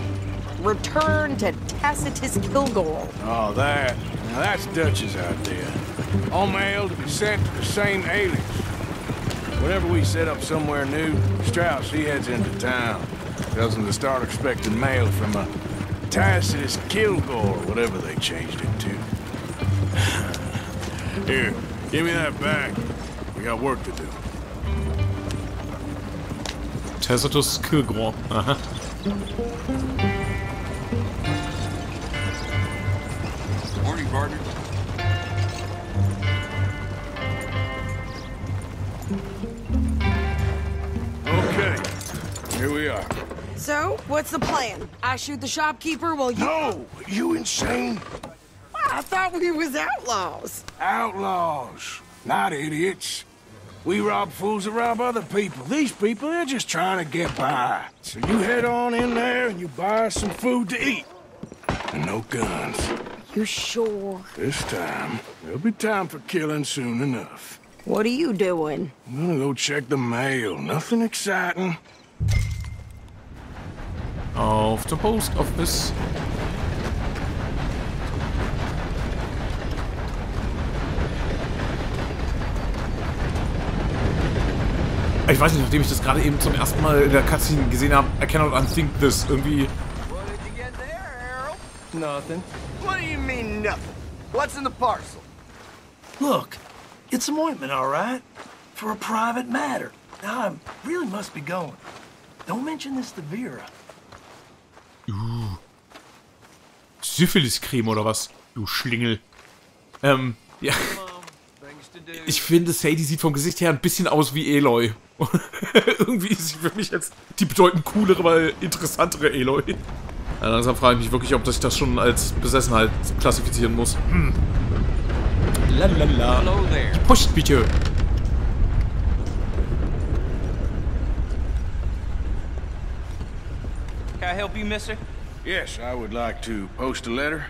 Speaker 17: Return to Tacitus Kilgore.
Speaker 4: Oh, that. Now that's Dutch's idea. All mail to be sent to the same alias. Whenever we set up somewhere new, Strauss, he heads into town. Tells them to start expecting mail from a Tacitus Kilgore, whatever they changed it to. Here, give me that back. We got work to do.
Speaker 1: Tacitus Kilgore. Aha.
Speaker 18: Morning, partner.
Speaker 4: Here we are.
Speaker 17: So, what's the plan? I shoot the shopkeeper while you...
Speaker 4: No! You insane?
Speaker 17: I thought we was outlaws.
Speaker 4: Outlaws, not idiots. We rob fools that rob other people. These people, they're just trying to get by. So you head on in there and you buy some food to eat. And no guns.
Speaker 17: You sure?
Speaker 4: This time, there'll be time for killing soon enough.
Speaker 17: What are you doing?
Speaker 4: I'm gonna go check the mail. Nothing exciting.
Speaker 1: Auf zum Post Office. Ich weiß nicht, nachdem ich das gerade eben zum ersten Mal in der Cutscene gesehen habe, I cannot unthink this. Irgendwie.
Speaker 12: Nothing. What do you mean, nothing? What's in the parcel?
Speaker 19: Look, it's some ointment, all right? For a private matter. Now, I really must be going. Don't mention this to Vera.
Speaker 1: Uh. Syphilis-Creme oder was? Du Schlingel. Ähm, ja. Ich finde, Sadie sieht vom Gesicht her ein bisschen aus wie Aloy. Irgendwie ist sie für mich jetzt die bedeutend coolere, weil interessantere Aloy. Ja, langsam frage ich mich wirklich, ob ich das schon als Besessenheit klassifizieren muss. Hm. Lalala. Die Post bitte.
Speaker 20: Can I help you, mister?
Speaker 4: Yes, I would like to post a letter.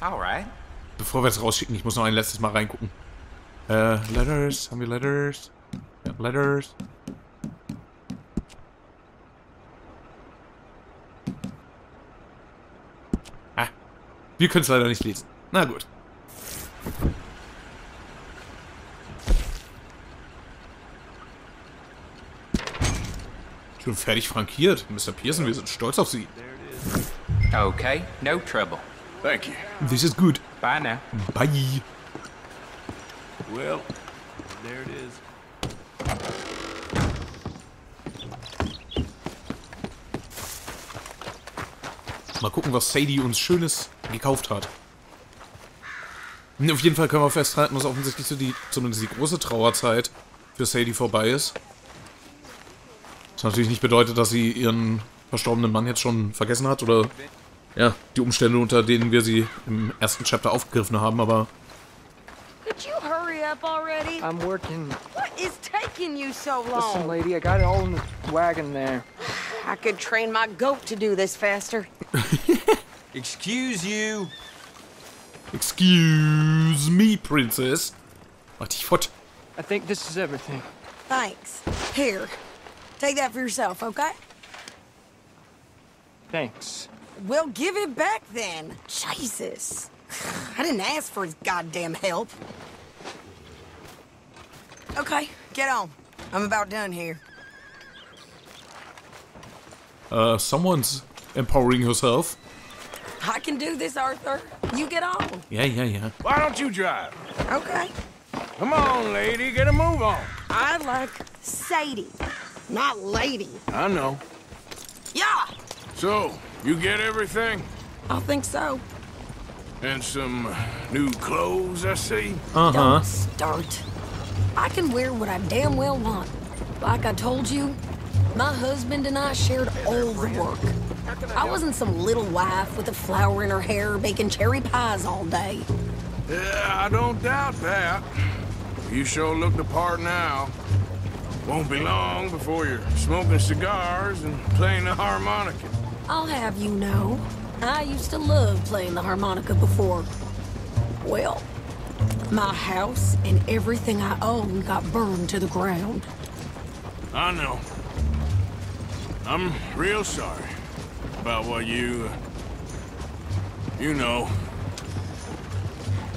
Speaker 20: All right.
Speaker 1: Bevor wir es rausschicken, ich muss noch ein letztes Mal reingucken. Äh, Letters, haben wir Letters? Ja, Letters. Ah, wir können es leider nicht lesen. Na gut. Schon fertig frankiert. Mr. Pearson, wir sind stolz auf Sie.
Speaker 7: Okay, no trouble.
Speaker 4: Thank you.
Speaker 1: This is good.
Speaker 7: Bye now.
Speaker 1: Bye.
Speaker 4: Well, there it is.
Speaker 1: Mal gucken, was Sadie uns Schönes gekauft hat. Auf jeden Fall können wir festhalten, dass offensichtlich so die, zumindest die große Trauerzeit für Sadie vorbei ist. Was natürlich nicht bedeutet, dass sie ihren verstorbenen Mann jetzt schon vergessen hat oder ja, die Umstände, unter denen wir sie im ersten Chapter aufgegriffen haben, aber
Speaker 17: Could you hurry up already?
Speaker 13: I'm working.
Speaker 17: What is taking you so
Speaker 13: Listen,
Speaker 17: long?
Speaker 13: lady, I got it all in the wagon there.
Speaker 17: I could train my goat to do this faster.
Speaker 18: Excuse you.
Speaker 1: Excuse me, Princess. Mach dich fort.
Speaker 13: I think this is everything.
Speaker 17: Thanks. Here, take that for yourself, okay?
Speaker 13: Thanks.
Speaker 17: Well, give it back then. Jesus. I didn't ask for his goddamn help. Okay, get on. I'm about done here.
Speaker 1: Uh, someone's empowering herself.
Speaker 17: I can do this, Arthur. You get on.
Speaker 1: Yeah, yeah, yeah.
Speaker 4: Why don't you drive?
Speaker 17: Okay.
Speaker 4: Come on, lady, get a move on.
Speaker 17: I like Sadie, not lady.
Speaker 4: I know.
Speaker 17: Yeah,
Speaker 4: So, you get everything?
Speaker 17: I think so.
Speaker 4: And some new clothes, I see?
Speaker 1: Uh-huh.
Speaker 17: Don't start. I can wear what I damn well want. Like I told you, my husband and I shared all the work. I wasn't some little wife with a flower in her hair baking cherry pies all day.
Speaker 4: Yeah, I don't doubt that. You sure look the part now. Won't be long before you're smoking cigars and playing the harmonica.
Speaker 17: I'll have you know, I used to love playing the harmonica before. Well, my house and everything I own got burned to the ground.
Speaker 4: I know. I'm real sorry about what you... uh, you know.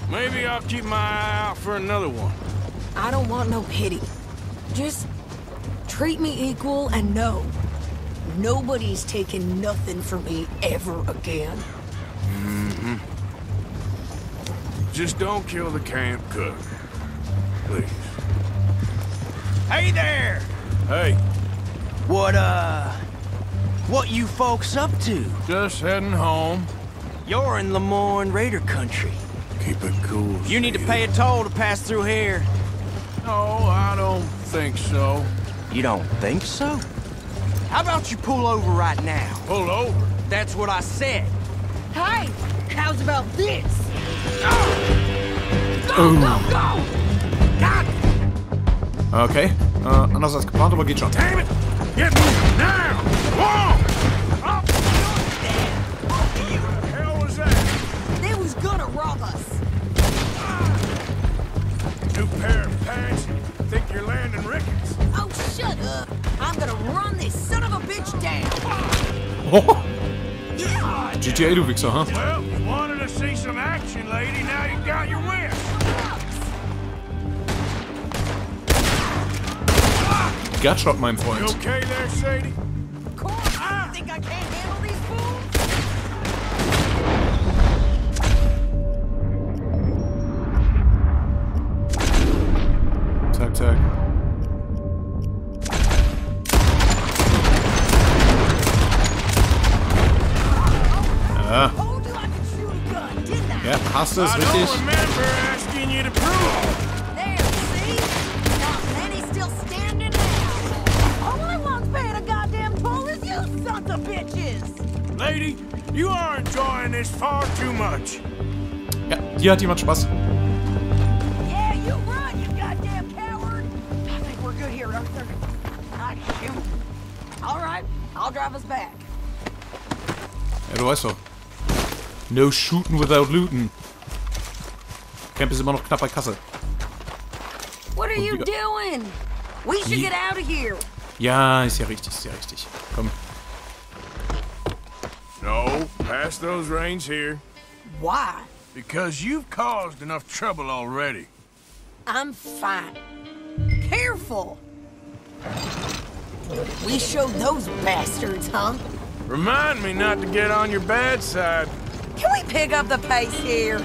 Speaker 4: Maybe I'll keep my eye out for another one.
Speaker 17: I don't want no pity. Just treat me equal and know nobody's taking nothing from me ever again.
Speaker 4: Mm-hmm. Just don't kill the camp cook. Please.
Speaker 21: Hey there!
Speaker 4: Hey.
Speaker 21: What, uh... What you folks up to?
Speaker 4: Just heading home.
Speaker 21: You're in Lemoyne Raider country.
Speaker 4: Keep it cool.
Speaker 21: You need to pay a toll to pass through here.
Speaker 4: No, I don't think so.
Speaker 21: You don't think so? How about you pull over right now?
Speaker 4: Pull over?
Speaker 21: That's what I said.
Speaker 17: Hey, how's about this? Go! Go! Oh, go!
Speaker 1: Okay. Uh, äh, anders als geplant, aber geht schon.
Speaker 4: Damn it! Get moving now! Whoa! Up! What the hell was that?
Speaker 17: They was gonna rob us.
Speaker 4: New pair of pants? Think you're landing Ricketts?
Speaker 17: Shut up. I'm gonna run this son of a bitch down.
Speaker 1: Oh. GTA, du Wichser, ha?
Speaker 4: Well, you wanted to see some action, lady. Now you got your wish.
Speaker 1: Gutshot, mein
Speaker 4: You
Speaker 1: Freund.
Speaker 4: okay there, Sadie?
Speaker 17: You ah. think I can't handle these sons of Goddamn Bull is you, son of bitches.
Speaker 4: Lady, you are enjoying this far too much.
Speaker 1: Ja, hier hat jemand Spaß.
Speaker 17: Yeah, you run, you goddamn coward. I think we're good here, Arthur. Ah, I shoot. All right, I'll drive us back.
Speaker 1: Ja, du weißt doch. No shooting without looten. Camp ist immer noch knapp bei Kasse.
Speaker 17: What are
Speaker 1: Und
Speaker 17: you
Speaker 1: wir-
Speaker 17: doing? We should
Speaker 1: Die-
Speaker 17: get out of here.
Speaker 1: Ja, ist ja richtig, ist ja richtig. Komm.
Speaker 4: No, pass those reins here.
Speaker 17: Why?
Speaker 4: Because you've caused enough trouble already.
Speaker 17: I'm fine. Careful. We showed those bastards, huh?
Speaker 4: Remind me not to get on your bad side.
Speaker 17: Can we pick up the pace here?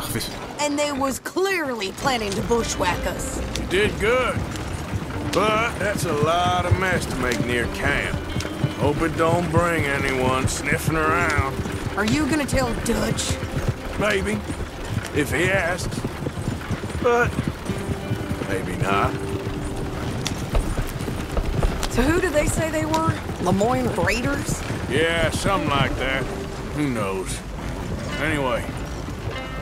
Speaker 17: And they was clearly planning to bushwhack us.
Speaker 4: You did good. But that's a lot of mess to make near camp. Hope it don't bring anyone sniffing around.
Speaker 17: Are you gonna tell Dutch?
Speaker 4: Maybe, if he asks. But maybe not.
Speaker 17: So who did they say they were? Lemoyne Raiders?
Speaker 4: Yeah, something like that. Who knows? Anyway,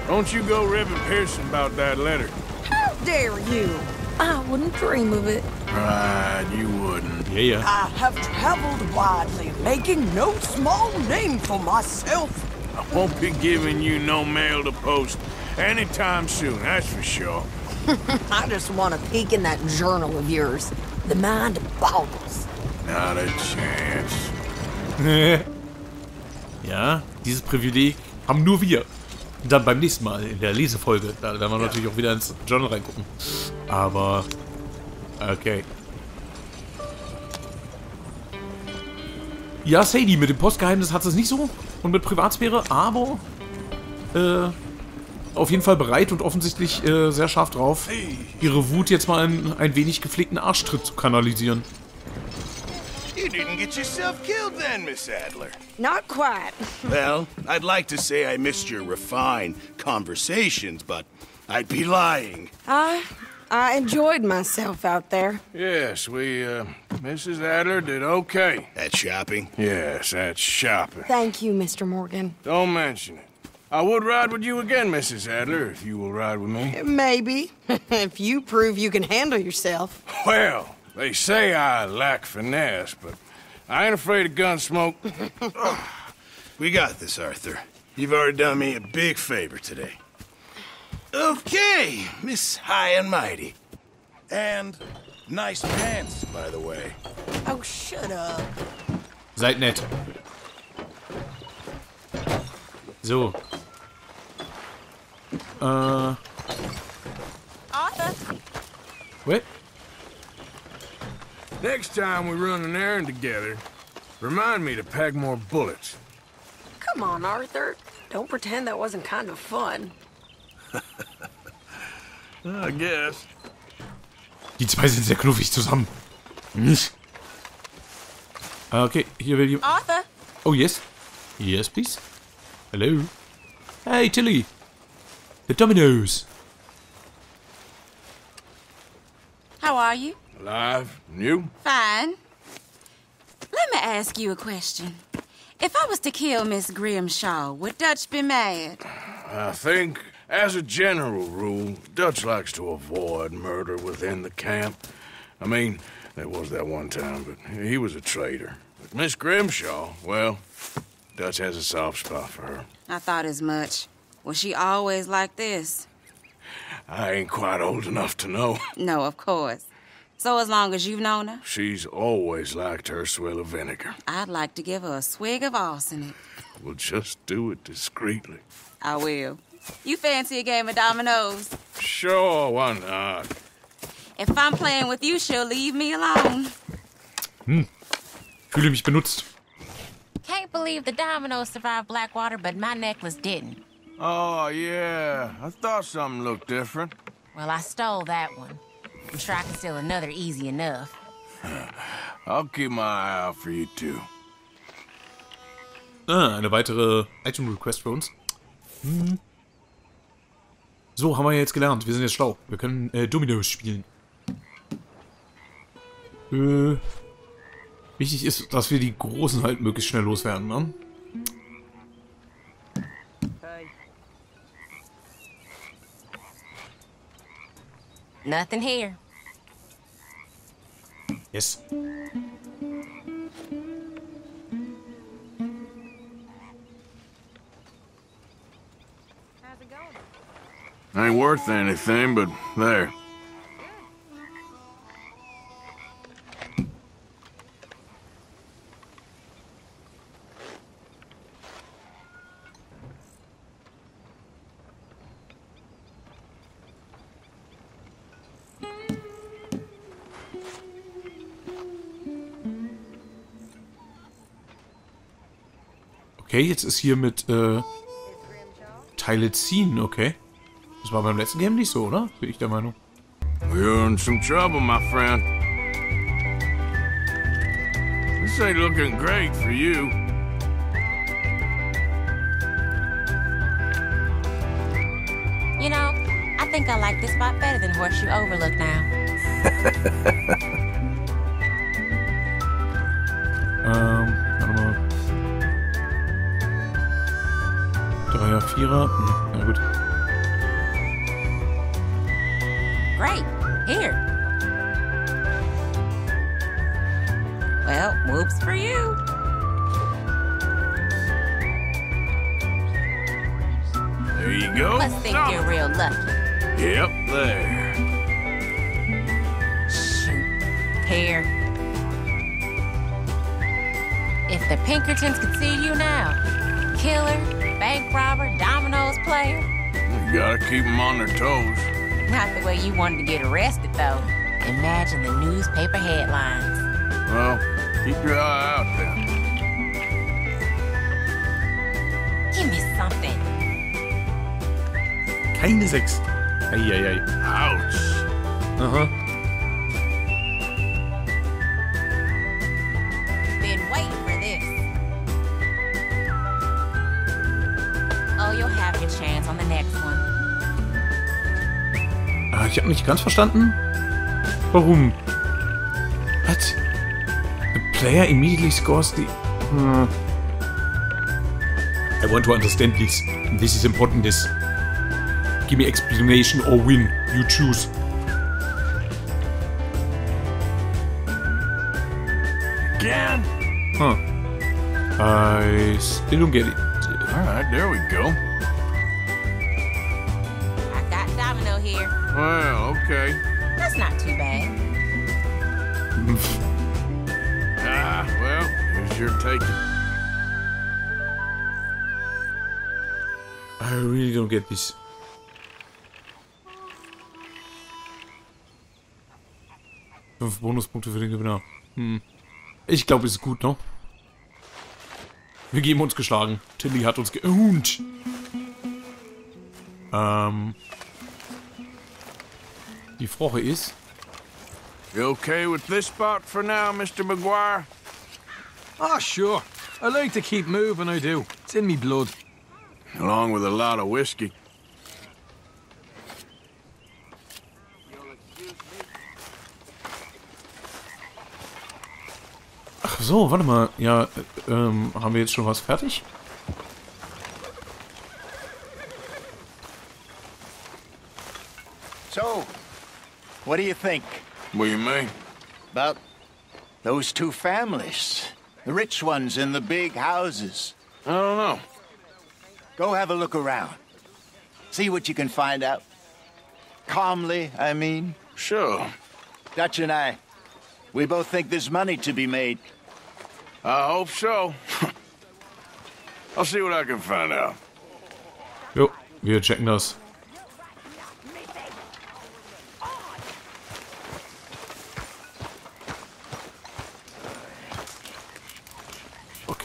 Speaker 4: don't you go ribbing Pearson about that letter.
Speaker 17: How dare you? I wouldn't dream of it.
Speaker 4: Right, you wouldn't.
Speaker 1: Yeah, yeah.
Speaker 17: I have traveled widely, making no small name for myself.
Speaker 4: I won't be giving you no mail to post anytime soon, that's for sure.
Speaker 17: I just want to peek in that journal of yours. The mind boggles.
Speaker 4: Not a chance.
Speaker 1: Ja, dieses Privileg haben nur wir. Dann beim nächsten Mal in der Lesefolge. Da werden wir natürlich auch wieder ins Journal reingucken. Aber. Okay. Ja, Sadie, mit dem Postgeheimnis hat es nicht so. Und mit Privatsphäre, aber. Äh. Auf jeden Fall bereit und offensichtlich äh, sehr scharf drauf, ihre Wut jetzt mal in ein wenig gepflegten Arschtritt zu kanalisieren.
Speaker 9: You didn't get yourself killed then, Miss Adler.
Speaker 17: Not quite.
Speaker 9: Well, I'd like to say I missed your refined conversations, but I'd be lying.
Speaker 17: I I enjoyed myself out there.
Speaker 4: Yes, we, uh, Mrs. Adler did okay.
Speaker 9: At shopping?
Speaker 4: Yes, at shopping.
Speaker 17: Thank you, Mr. Morgan.
Speaker 4: Don't mention it. I would ride with you again, Mrs. Adler, if you will ride with me.
Speaker 17: Maybe. if you prove you can handle yourself.
Speaker 4: Well, they say I lack finesse, but I ain't afraid of gun smoke.
Speaker 9: We got this, Arthur. You've already done me a big favor today. Okay, Miss High and Mighty. And nice pants, by the way.
Speaker 17: Oh, shut up.
Speaker 1: Seid nett. So. Äh.
Speaker 17: Arthur.
Speaker 1: What?
Speaker 4: Next time we run an errand together, remind me to pack more bullets.
Speaker 17: Come on, Arthur. Don't pretend that wasn't kind of fun.
Speaker 4: I guess.
Speaker 1: Die zwei sind sehr knuffig zusammen. Nicht? Okay, hier will jemand.
Speaker 17: Arthur.
Speaker 1: Oh, yes. Yes, please. Hello. Hey, Tilly. The Dominoes.
Speaker 10: How are you?
Speaker 4: Alive? And you?
Speaker 10: Fine. Let me ask you a question. If I was to kill Miss Grimshaw, would Dutch be mad?
Speaker 4: I think, as a general rule, Dutch likes to avoid murder within the camp. I mean, there was that one time, but he was a traitor. But Miss Grimshaw, well, Dutch has a soft spot for her.
Speaker 10: I thought as much. Was she always like this?
Speaker 4: I ain't quite old enough to know.
Speaker 10: No, of course. So as long as you've known her,
Speaker 4: She's always liked her swill of vinegar.
Speaker 10: I'd like to give her a swig of arsenic.
Speaker 4: We'll just do it discreetly.
Speaker 10: I will. You fancy a game of dominoes?
Speaker 4: Sure, why not?
Speaker 10: If I'm playing with you, she'll leave me alone.
Speaker 1: Hm. Fühle mich benutzt.
Speaker 22: Can't believe the dominoes survived Blackwater, but my necklace didn't.
Speaker 4: Oh, yeah. I thought something looked different.
Speaker 22: Well, I stole that one. I'm sure I can steal another easy enough.
Speaker 4: I'll keep my eye out for you, too.
Speaker 1: Ah, eine weitere Item Request für uns. Hm. So, haben wir jetzt gelernt. Wir sind jetzt schlau. Wir können äh, Dominos spielen. Äh, wichtig ist, dass wir die Großen halt möglichst schnell loswerden, ne?
Speaker 22: Nothing here.
Speaker 1: Yes.
Speaker 4: Ain't worth anything, but there.
Speaker 1: Okay, jetzt ist hier mit äh, Teile ziehen, okay. Das war beim letzten Game nicht so, oder? Bin ich der Meinung.
Speaker 4: You're in some trouble, my friend. This ain't looking great for you.
Speaker 22: You know, I think I like this spot better than Horseshoe Overlook now.
Speaker 1: Ähm, Dreier, Vierer. Hm, na gut.
Speaker 22: Great. Here. Well, whoops for you.
Speaker 4: There you go.
Speaker 22: Must think you're real lucky.
Speaker 4: Yep, there. Shoot.
Speaker 22: Here. If the Pinkertons could see you now, killer, bank robber, dominoes player.
Speaker 4: You gotta keep them on their toes.
Speaker 22: Not the way you wanted to get arrested, though. Imagine the newspaper headlines.
Speaker 4: Well, keep your eye out then.
Speaker 22: Give me something.
Speaker 1: Keine Sechs. Eieiei.
Speaker 4: Ouch.
Speaker 1: Aha. Ich habe nicht ganz verstanden. Warum? What? The player immediately scores the... Hmm. I want to understand this. This is important. This. Give me explanation or win. You choose.
Speaker 4: Again?
Speaker 1: Huh. I still don't get it.
Speaker 4: All right, there we go. Well, okay.
Speaker 22: That's not too bad.
Speaker 4: Ah, well, here's your taking.
Speaker 1: I really don't get this. Fünf Bonuspunkte für den Gewinner. Hm. Ich glaube, es ist gut, ne? Wir geben uns geschlagen. Tilly hat uns gehunt. Ähm. Die Frage ist.
Speaker 4: You okay with this spot for now, Mr. McGuire?
Speaker 23: Ah, sure. I like to keep moving, I do. It's in me blood.
Speaker 4: Along with a lot of whiskey.
Speaker 1: Ach so, warte mal. Ja, äh, ähm, haben wir jetzt schon was fertig?
Speaker 24: So, what do you think?
Speaker 4: What do you mean?
Speaker 24: About those two families. The rich ones in the big houses.
Speaker 4: I don't know.
Speaker 24: Go have a look around. See what you can find out. Calmly, I mean.
Speaker 4: Sure.
Speaker 24: Dutch and I, we both think there's money to be made.
Speaker 4: I hope so. I'll see what I can find out.
Speaker 1: Jo, wir checken das.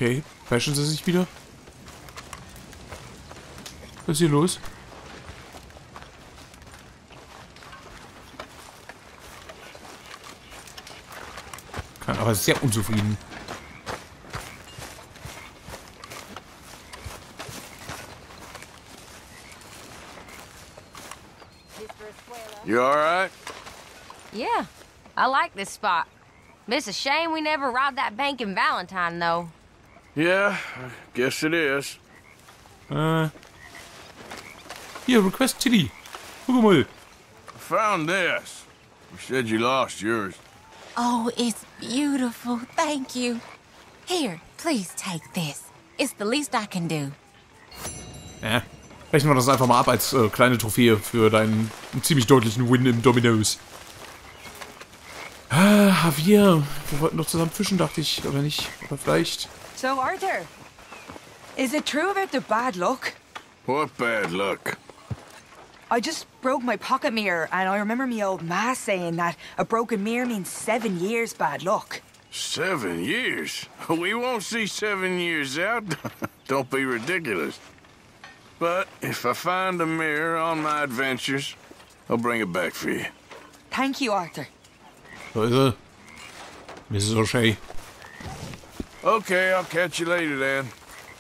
Speaker 1: Okay, bashen sie sich wieder? Was ist hier los? Kann aber sehr unzufrieden.
Speaker 4: You all right?
Speaker 25: Yeah, I like this spot. It's a shame we never robbed that bank in Valentine, though.
Speaker 4: Yeah, I guess it is.
Speaker 1: Äh. Hier, Request Tilly. Guck mal.
Speaker 4: I found this. You said you lost yours.
Speaker 22: Oh, it's beautiful. Thank you. Here, please take this. It's the least I can do.
Speaker 1: Ja. Rechnen wir das einfach mal ab als äh, kleine Trophäe für deinen ziemlich deutlichen Win im Dominoes. Ah, Javier. Wir wollten doch zusammen fischen, dachte ich. Oder nicht? Oder vielleicht.
Speaker 26: So, Arthur, is it true about the bad luck?
Speaker 4: What bad luck?
Speaker 26: I just broke my pocket mirror, and I remember me old ma saying that a broken mirror means seven years bad luck.
Speaker 4: Seven years? We won't see seven years out. Don't be ridiculous. But if I find a mirror on my adventures, I'll bring it back for you.
Speaker 26: Thank you, Arthur.
Speaker 1: Da ist er. Mrs. O'Shea.
Speaker 4: Okay, I'll catch you later then.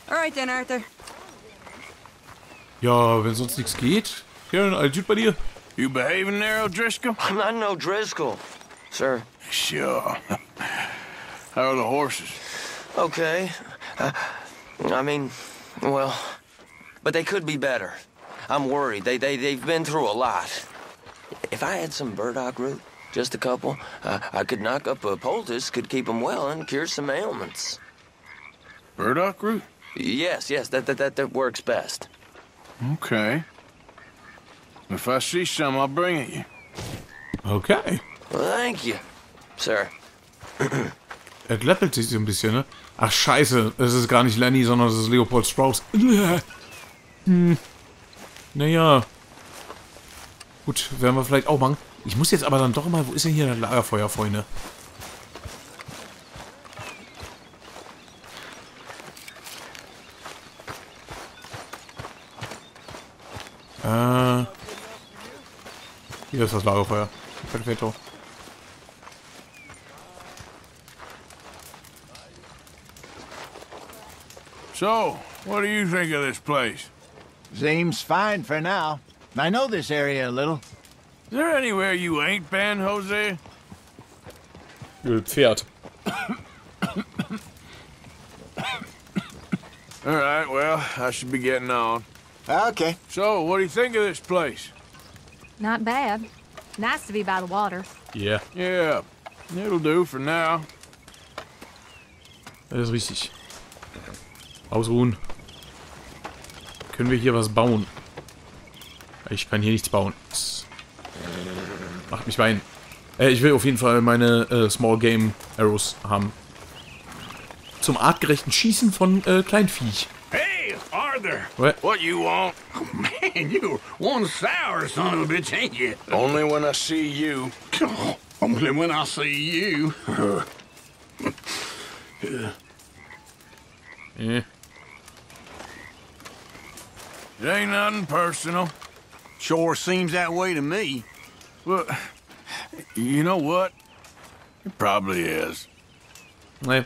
Speaker 26: All right then, Arthur.
Speaker 1: Ja, wenn sonst nichts geht. Karen, alles gut bei dir?
Speaker 4: You behaving there, O'Driscoll?
Speaker 3: I'm not no Driscoll, sir.
Speaker 4: Sure. How are the horses?
Speaker 3: Okay. Uh, I mean, well, but they could be better. I'm worried. They, they, they've been through a lot. If I had some burdock root, just a couple, uh, I could knock up a poultice, could keep them well, and cure some ailments.
Speaker 4: Burdock root?
Speaker 3: Yes, yes, that, that, that, that works best.
Speaker 4: Okay. If I see some, I'll bring it you.
Speaker 1: Okay.
Speaker 3: Well, thank you, sir.
Speaker 1: Er glättelt sich so ein bisschen, ne? Ach, scheiße. Es ist gar nicht Lenny, sondern es ist Leopold Strauss. Hm. Naja. Gut, werden wir vielleicht auch machen. Ich muss jetzt aber dann doch mal... Wo ist denn hier das Lagerfeuer, Freunde? Äh... Hier ist das Lagerfeuer. Perfetto.
Speaker 4: So, what do you think of this place?
Speaker 24: Seems fine for now. I know this area a little.
Speaker 4: Is there anywhere you ain't been, Jose?
Speaker 1: Pferd.
Speaker 4: All right, well, I should be getting on.
Speaker 24: Ah, okay.
Speaker 4: So, what do you think of this place?
Speaker 27: Not bad. Nice to be by the water.
Speaker 1: Yeah.
Speaker 4: Yeah, it'll do for now.
Speaker 1: Das ist richtig. Ausruhen. Können wir hier was bauen? Ich kann hier nichts bauen. Macht mich weinen. Äh, ich will auf jeden Fall meine äh, Small Game Arrows haben. Zum artgerechten Schießen von äh, Kleinviech.
Speaker 9: Hey, Arthur.
Speaker 1: What?
Speaker 9: What you want? Oh, man, you're one sour son of a bitch, ain't you?
Speaker 4: Only when I see you.
Speaker 9: Only when I see you.
Speaker 1: Eh.
Speaker 4: It ain't nothing personal.
Speaker 9: Sure seems that way to me.
Speaker 4: Well, you know what? It probably is.
Speaker 1: Nee.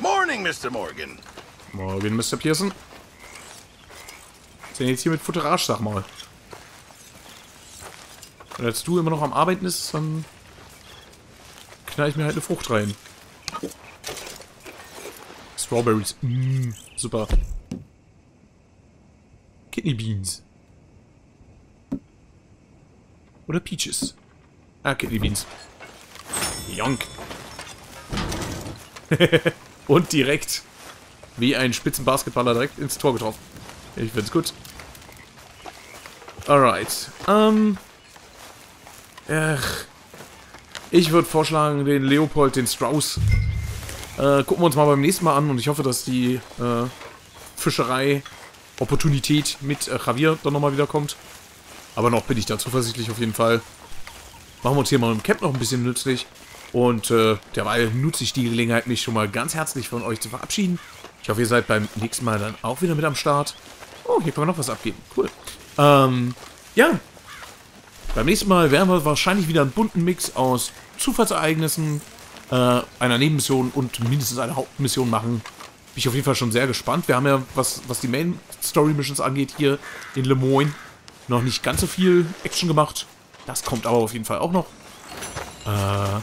Speaker 9: Morning, Mr. Morgan.
Speaker 1: Morgen, Mr. Pearson. Was denn jetzt hier mit Futterage, sag mal? Und als du immer noch am Arbeiten bist, dann knall ich mir halt eine Frucht rein. Strawberries. Mm, super. Kidney Beans. Oder Peaches. Ah, Kidney Beans. Jonk. Und direkt, wie ein Spitzenbasketballer, direkt ins Tor getroffen. Ich find's gut. Alright. Ähm. Ach. Ich würde vorschlagen, den Leopold, den Strauß. Äh, gucken wir uns mal beim nächsten Mal an und ich hoffe, dass die äh, Fischerei-Opportunität mit äh, Javier dann nochmal wiederkommt. Aber noch bin ich da zuversichtlich auf jeden Fall. Machen wir uns hier mal im Camp noch ein bisschen nützlich. Und äh, derweil nutze ich die Gelegenheit, mich schon mal ganz herzlich von euch zu verabschieden. Ich hoffe, ihr seid beim nächsten Mal dann auch wieder mit am Start. Oh, hier kann man noch was abgeben. Cool. Ähm, ja. Beim nächsten Mal werden wir wahrscheinlich wieder einen bunten Mix aus Zufallsereignissen, äh, einer Nebenmission und mindestens einer Hauptmission machen. Bin ich auf jeden Fall schon sehr gespannt. Wir haben ja, was, was die Main Story Missions angeht, hier in Le Moyne noch nicht ganz so viel Action gemacht. Das kommt aber auf jeden Fall auch noch. Äh. Ah.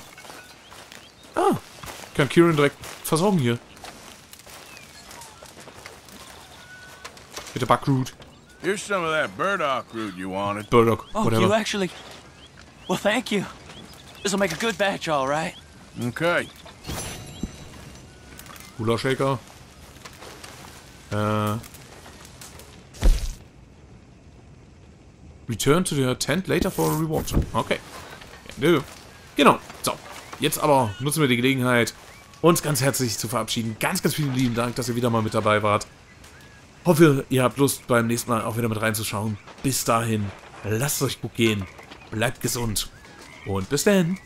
Speaker 1: Ich kann Kieran direkt versorgen hier. Mit der Buckroot.
Speaker 4: Here's some of that burdock root you wanted.
Speaker 1: Burdock,
Speaker 3: Oh,
Speaker 1: whatever.
Speaker 3: you actually... Well, thank you. This'll make a good batch, all right.
Speaker 4: Okay.
Speaker 1: Hula Shaker. Äh. Return to the tent later for a reward. Okay. Nö. Genau. So. Jetzt aber nutzen wir die Gelegenheit, uns ganz herzlich zu verabschieden. Ganz, ganz vielen lieben Dank, dass ihr wieder mal mit dabei wart. Hoffe, ihr habt Lust, beim nächsten Mal auch wieder mit reinzuschauen. Bis dahin, lasst es euch gut gehen. Bleibt gesund. Und bis dann.